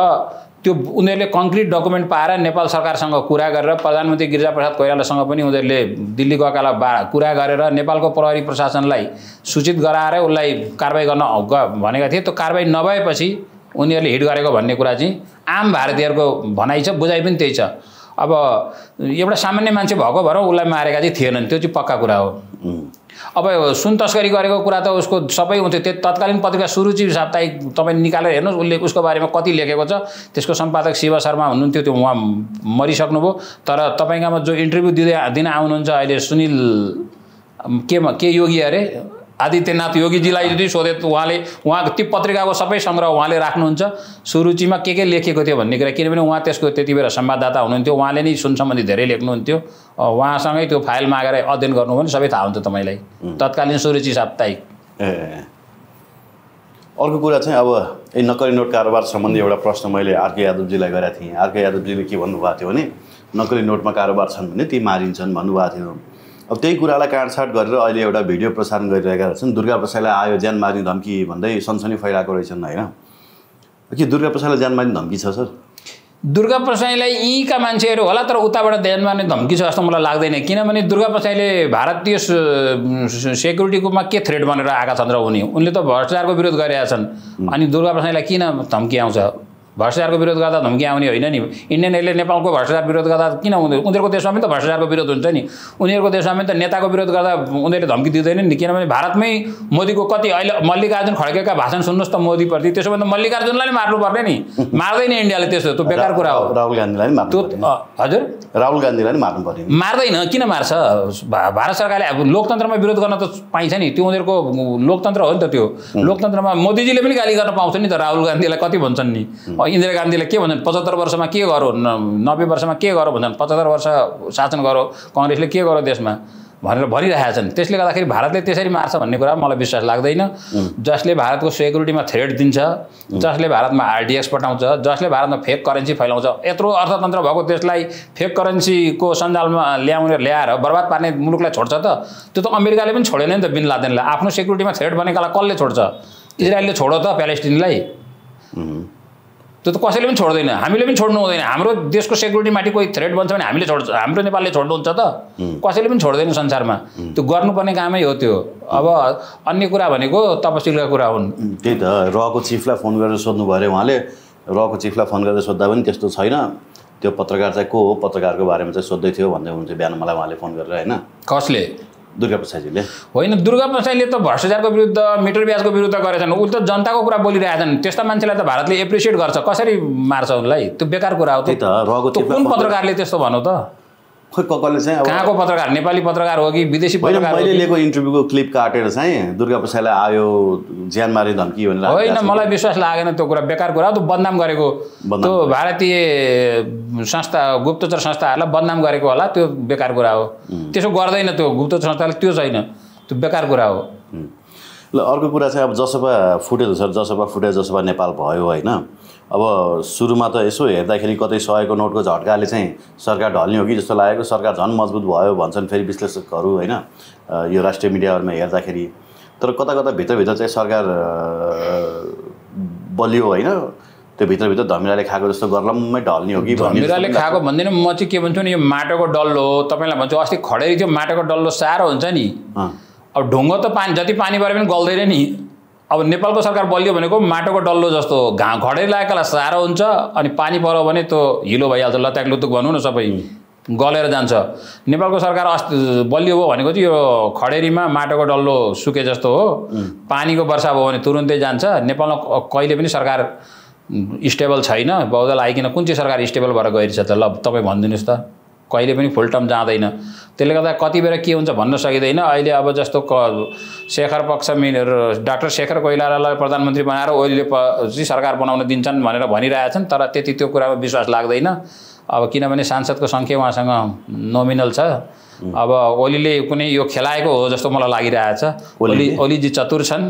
त्यो उनीहरूले कङ्क्रिट डकुमेन्ट पाएर नेपाल सरकारसँग कुरा गरेर प्रधानमन्त्री गिरिजाप्रसाद कोइरालासँग पनि उनीहरूले दिल्ली गएकालाई बा कुरा गरेर नेपालको प्रहरी प्रशासनलाई सूचित गराएर उसलाई कारवाही गर्न भनेका थिए। त्यो कारवाही नभएपछि उनीहरूले हिट गरेको भन्ने कुरा चाहिँ आम भारतीयहरूको भनाइ छ बुझाइ पनि त्यही छ। अब एउटा सामान्य मान्छे भएको भएर उसलाई मारेका चाहिँ थिएनन् त्यो चाहिँ पक्का कुरा हो। अब सुन तस्करी गरेको कुरा त उसको सबै हुन्थ्यो। त्यो तत्कालीन पत्रिका सुरुचि साप्ताहिक तपाईँ निकालेर हेर्नुहोस् उसले उसको बारेमा कति लेखेको छ। त्यसको सम्पादक शिव शर्मा हुनुहुन्थ्यो त्यो उहाँ मरिसक्नुभयो। तर तपाईँकोमा जो इन्टरभ्यू दिँदै दिन आउनुहुन्छ अहिले सुनिल केमा के योगी अरे? आदित्यनाथ योगीजीलाई यदि सोधे त उहाँले उहाँ ती पत्रिकाको सबै सङ्ग्रह उहाँले राख्नुहुन्छ। सुरुचिमा के के लेखेको थियो भन्ने कुरा किनभने उहाँ त्यसको त्यति बेला संवाददाता हुनुहुन्थ्यो। उहाँले नै सुन सम्बन्धी धेरै लेख्नुहुन्थ्यो। उहाँसँगै त्यो फाइल मागेर अध्ययन गर्नु भने सबै थाहा हुन्छ तपाईँलाई। तत्कालीन सुरुचि साप्ताहिक। ए अर्को कुरा चाहिँ अब यो नक्कली नोट कारोबार सम्बन्धी एउटा प्रश्न मैले आरके यादवजीलाई गरेका थिएँ। आरके यादवजीले के भन्नुभएको थियो भने नक्कली नोटमा कारोबार छन् भने ती मारिन्छन् भन्नुभएको थियो। अब त्यही कुरालाई काटछाट गरेर अहिले एउटा भिडियो प्रसारण गरिरहेका रहेछन् दुर्गा प्रसाईलाई आयो ज्यान मार्ने धम्की भन्दै सनसनी फैलाएको रहेछन् होइन? के दुर्गा प्रसाईलाई ज्यान मार्ने धम्की छ सर? दुर्गा प्रसाईलाई यहीँका मान्छेहरू होला तर उताबाट ध्यान मार्ने धम्की छ जस्तो मलाई लाग्दैन। किनभने दुर्गा प्रसाईले भारतीय सेक्युरिटीकोमा के थ्रेड बनेर आएका छन् र उनी? उनले त भ्रष्टाचारको विरोध गरेका छन् अनि दुर्गा प्रसाईलाई किन धम्की आउँछ? भ्रष्टाचारको विरोध गर्दा धम्की आउने होइन नि। इन्डियन एयरले नेपालको भ्रष्टाचार विरोध गर्दा किन हुँदैन उनीहरूको देशमा पनि त भ्रष्टाचारको विरोध हुन्छ नि। उनीहरूको देशमा पनि त नेताको विरोध गर्दा उनीहरूले धम्की दिँदैनन् नि। किनभने भारतमै मोदीको कति अहिले मल्लिकार्जुन खड्गेका भाषण सुन्नुहोस् त मोदीप्रति। त्यसो भने त मल्लिकार्जुनलाई नै मार्नुपर्ने नि। मार्दैन इन्डियाले त्यस्तो त्यो बेकार कुरा हो। राहुल गान्धीलाई त्यो हजुर? राहुल गान्धीलाई नि मार्नु पर्यो मार्दैन। किन मार्छ? भारत सरकारले अब लोकतन्त्रमा विरोध गर्न त पाइन्छ नि। त्यो उनीहरूको लोकतन्त्र हो नि त त्यो। लोकतन्त्रमा मोदीजीले पनि गाली गर्न पाउँछ नि त। राहुल गान्धीलाई कति भन्छन् नि। इन्दिरा गान्धीले के भन्छन् पचहत्तर वर्षमा के गरौँ नब्बे वर्षमा के गरौँ भन्छन् पचहत्तर वर्ष शासन गरौँ कङ्ग्रेसले के गरौँ देशमा भनेर भनिरहेका छन्। त्यसले गर्दाखेरि भारतले त्यसरी मार्छ भन्ने कुरा मलाई विश्वास लाग्दैन। जसले भारतको सेक्युरिटीमा थ्रेड दिन्छ जसले भारतमा आरडिएक्स पठाउँछ जसले भारतमा फेक करेन्सी फैलाउँछ यत्रो अर्थतन्त्र भएको देशलाई फेक करेन्सीको सञ्जालमा ल्याउने ल्याएर बर्बाद पार्ने मुलुकलाई छोड्छ त। त्यो त अमेरिकाले पनि छोडेन नि त बिन लादेनलाई। आफ्नो सेक्युरिटीमा थ्रेड बनेकालाई कसले छोड्छ? इजरायलले छोडो त प्यालेस्टिनलाई। त्यो त कसैले पनि छोड्दैन। हामीले पनि छोड्नु हुँदैन। हाम्रो देशको सेक्युरिटीमाथि कोही थ्रेड बन्छ भने हामीले छोड्छ हाम्रो नेपालले छोड्नुहुन्छ त। कसैले पनि छोड्दैन संसारमा। त्यो गर्नुपर्ने कामै हो त्यो। अब अन्य कुरा भनेको तपसिलका कुरा हुन्। त्यही त। रहको चिफलाई फोन गरेर सोध्नु भयो अरे उहाँले। रहको चिफलाई फोन गरेर सोद्धा पनि त्यस्तो छैन। त्यो पत्रकार चाहिँ को हो? पत्रकारको बारेमा चाहिँ सोध्दै थियो भन्दै हुनुहुन्थ्यो बिहान मलाई उहाँले फोन गरेर होइन? कसले? दुर्गा प्रसादजीले होइन दुर्गा प्रसाईले त भ्रष्टाचारको विरुद्ध मिटर ब्याजको विरुद्ध गरेछन्। उसले त जनताको कुरा बोलिरहेछन्। त्यस्ता मान्छेलाई त भारतले एप्रिसिएट गर्छ। कसरी मार्छ उसलाई त्यो बेकार कुरा हो त्यही त कुन पत्रकारले त्यस्तो भन्नु त? खोइ क- कसले चाहिँ कहाँको पत्रकार? नेपाली पत्रकार हो कि विदेशी पत्रकार मैले? लिएको इन्टरभ्यूको क्लिप काटेर चाहिँ दुर्गा प्रसाईलाई आयो ज्यान मार्ने धम्की भनेर होइन। मलाई विश्वास लागेन त्यो कुरा। बेकार कुरा हो त्यो बदनाम गरेको। त्यो भारतीय संस्था गुप्तचर संस्थाहरूलाई बदनाम गरेको होला त्यो बेकार कुरा हो। त्यसो गर्दैन त्यो गुप्तचर संस्थाले त्यो छैन। त्यो बेकार कुरा हो. ल अर्को कुरा चाहिँ अब जसपा फुटेको छ जसपा फुटे जसपा नेपाल भयो होइन? अब सुरुमा त यसो हेर्दाखेरि कतै सयको नोटको झट्काले चाहिँ सरकार ढल्ने हो कि जस्तो लागेको सरकार झन् मजबुत भयो भन्छन् फेरि विश्लेषकहरू होइन? यो राष्ट्रिय मिडियाहरूमा हेर्दाखेरि। तर कता कता भित्रभित्र चाहिँ सरकार बलियो होइन? त्यो भित्रभित्र धमिराले खाएको जस्तो गर्लम्मै ढल्ने हो कि धमिराले खाएको भन्दैन म चाहिँ के भन्छु नि यो माटोको डल्लो हो तपाईँलाई भन्छु अस्ति खडेरी त्यो माटोको डल्लो साह्रो हुन्छ नि। अब ढुङ्गो त पानी जति पानी परे पनि गल्दैन नि। अब नेपालको सरकार बलियो भनेको माटोको डल्लो जस्तो घा खडेरी लागेकोलाई साह्रो हुन्छ अनि पानी पऱ्यो भने त्यो हिलो भइहाल्छ लत्याक लुतुक भनौँ न सबै गलेर जान्छ। नेपालको सरकार अस्ति बलियो भयो भनेको चाहिँ यो खडेरीमा माटोको डल्लो सुके जस्तो हो। पानीको वर्षा भयो भने तुरुन्तै जान्छ। नेपालमा कहिले पनि सरकार स्टेबल छैन। बौद्धल आइकन कुन चाहिँ सरकार स्टेबल भएर गइरहेछ त ल तपाईँ भनिदिनुहोस् त। कहिले पनि फुल टर्म जाँदैन। त्यसले गर्दा कति बेला के हुन्छ भन्न सकिँदैन। अहिले अब जस्तो क शेखर पक्ष मिलेर डाक्टर शेखर कोइरालालाई प्रधानमन्त्री बनाएर ओलीले प चाहिँ सरकार बनाउन दिन्छन् भनेर भनिरहेछन् तर त्यति त्यो कुरामा विश्वास लाग्दैन। अब किनभने सांसदको सङ्ख्या उहाँसँग नोमिनल छ। अब ओलीले कुनै यो खेलाएको हो जस्तो मलाई लागिरहेछ ओली? ओलीजी चतुर छन्।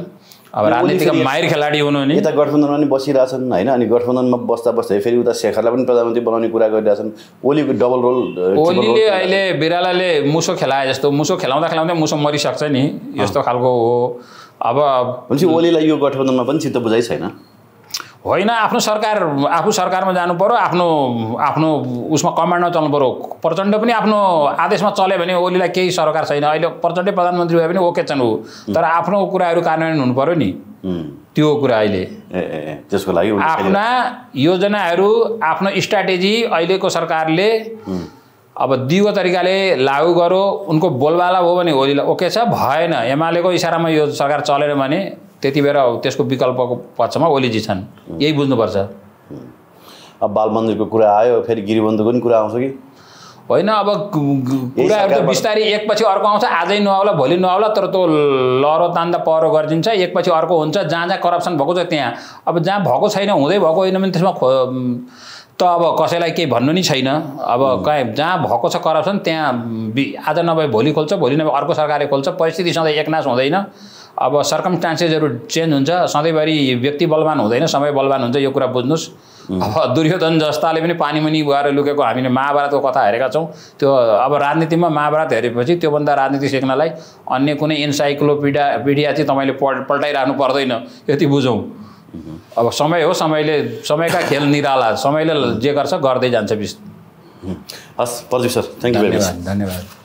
अब राजनीतिका माहिर खेलाडी हुनु नि। यता गठबन्धनमा पनि बसिरहेछन् होइन? अनि गठबन्धनमा बस्दा बस्दै फेरि उता शेखरलाई पनि प्रधानमन्त्री बनाउने कुरा गरिरहेछन्। ओलीको डबल रोल ओलीले अहिले बिरालाले मुसो खेलाए जस्तो मुसो खेलाउँदा खेलाउँदै मुसो मरिसक्छ नि यस्तो खालको हो। अब भनेपछि ओलीलाई यो गठबन्धनमा पनि चित्त बुझाइ छैन। होइन आफ्नो सरकार आफू सरकारमा जानु पऱ्यो आफ्नो आफ्नो उसमा कमान्डमा चल्नु पऱ्यो प्रचण्ड पनि आफ्नो आदेशमा चल्यो भने ओलीलाई केही सरकार छैन। अहिले प्रचण्डै प्रधानमन्त्री भए पनि ओके छन् ऊ। तर आफ्नो कुराहरू कार्यान्वयन हुनु पऱ्यो नि। त्यो कुरा अहिले। त्यसको लागि आफ्ना योजनाहरू आफ्नो स्ट्राटेजी अहिलेको सरकारले अब दिगो तरिकाले लागू गर्यो। उनको बोलबाला भयो भने ओलीलाई ओके छ। भएन। एमालेको इसारामा यो सरकार चलेन भने त्यति बेर त्यसको विकल्पको पक्षमा ओलीजी छन्। यही बुझ्नुपर्छ। अब बाल मन्दिरको कुरा आयो फेरि गिरिबन्धुको पनि कुरा आउँछ कि? होइन अब कुराहरू त बिस्तारै एकपछि अर्को आउँछ आजै नआउला भोलि नआउला तर त्यो लहरो तान्दा पहरो गरिदिन्छ एकपछि अर्को हुन्छ जहाँ जहाँ करप्सन भएको छ त्यहाँ। अब जहाँ भएको छैन हुँदै भएको होइन भने त्यसमा खो त अब कसैलाई केही भन्नु नि छैन। अब कहीँ जहाँ भएको छ करप्सन त्यहाँ आज नभए भोलि खोल्छ भोलि नभए अर्को सरकारले खोल्छ परिस्थिति सधैँ एकनाश हुँदैन। अब सर्कमस्टान्सेसहरू चेन्ज हुन्छ सधैँभरि व्यक्ति बलवान हुँदैन समय बलवान हुन्छ यो कुरा बुझ्नुहोस्। अब दुर्योधन जस्ताले पनि पानी मुनि गएर लुकेको हामीले महाभारतको कथा हेरेका छौँ। त्यो अब राजनीतिमा महाभारत हेरेपछि त्योभन्दा राजनीति सिक्नलाई अन्य कुनै इन्साइक्लोपिडिया पिडिया चाहिँ तपाईँले पल् पल्टाइरहनु पर्दैन यति बुझौँ। अब समय हो समयले समयका खेल निराला समयले जे गर्छ गर्दै जान्छ बिस। हस् Pradeep sir thank you very much धन्यवाद धन्यवाद।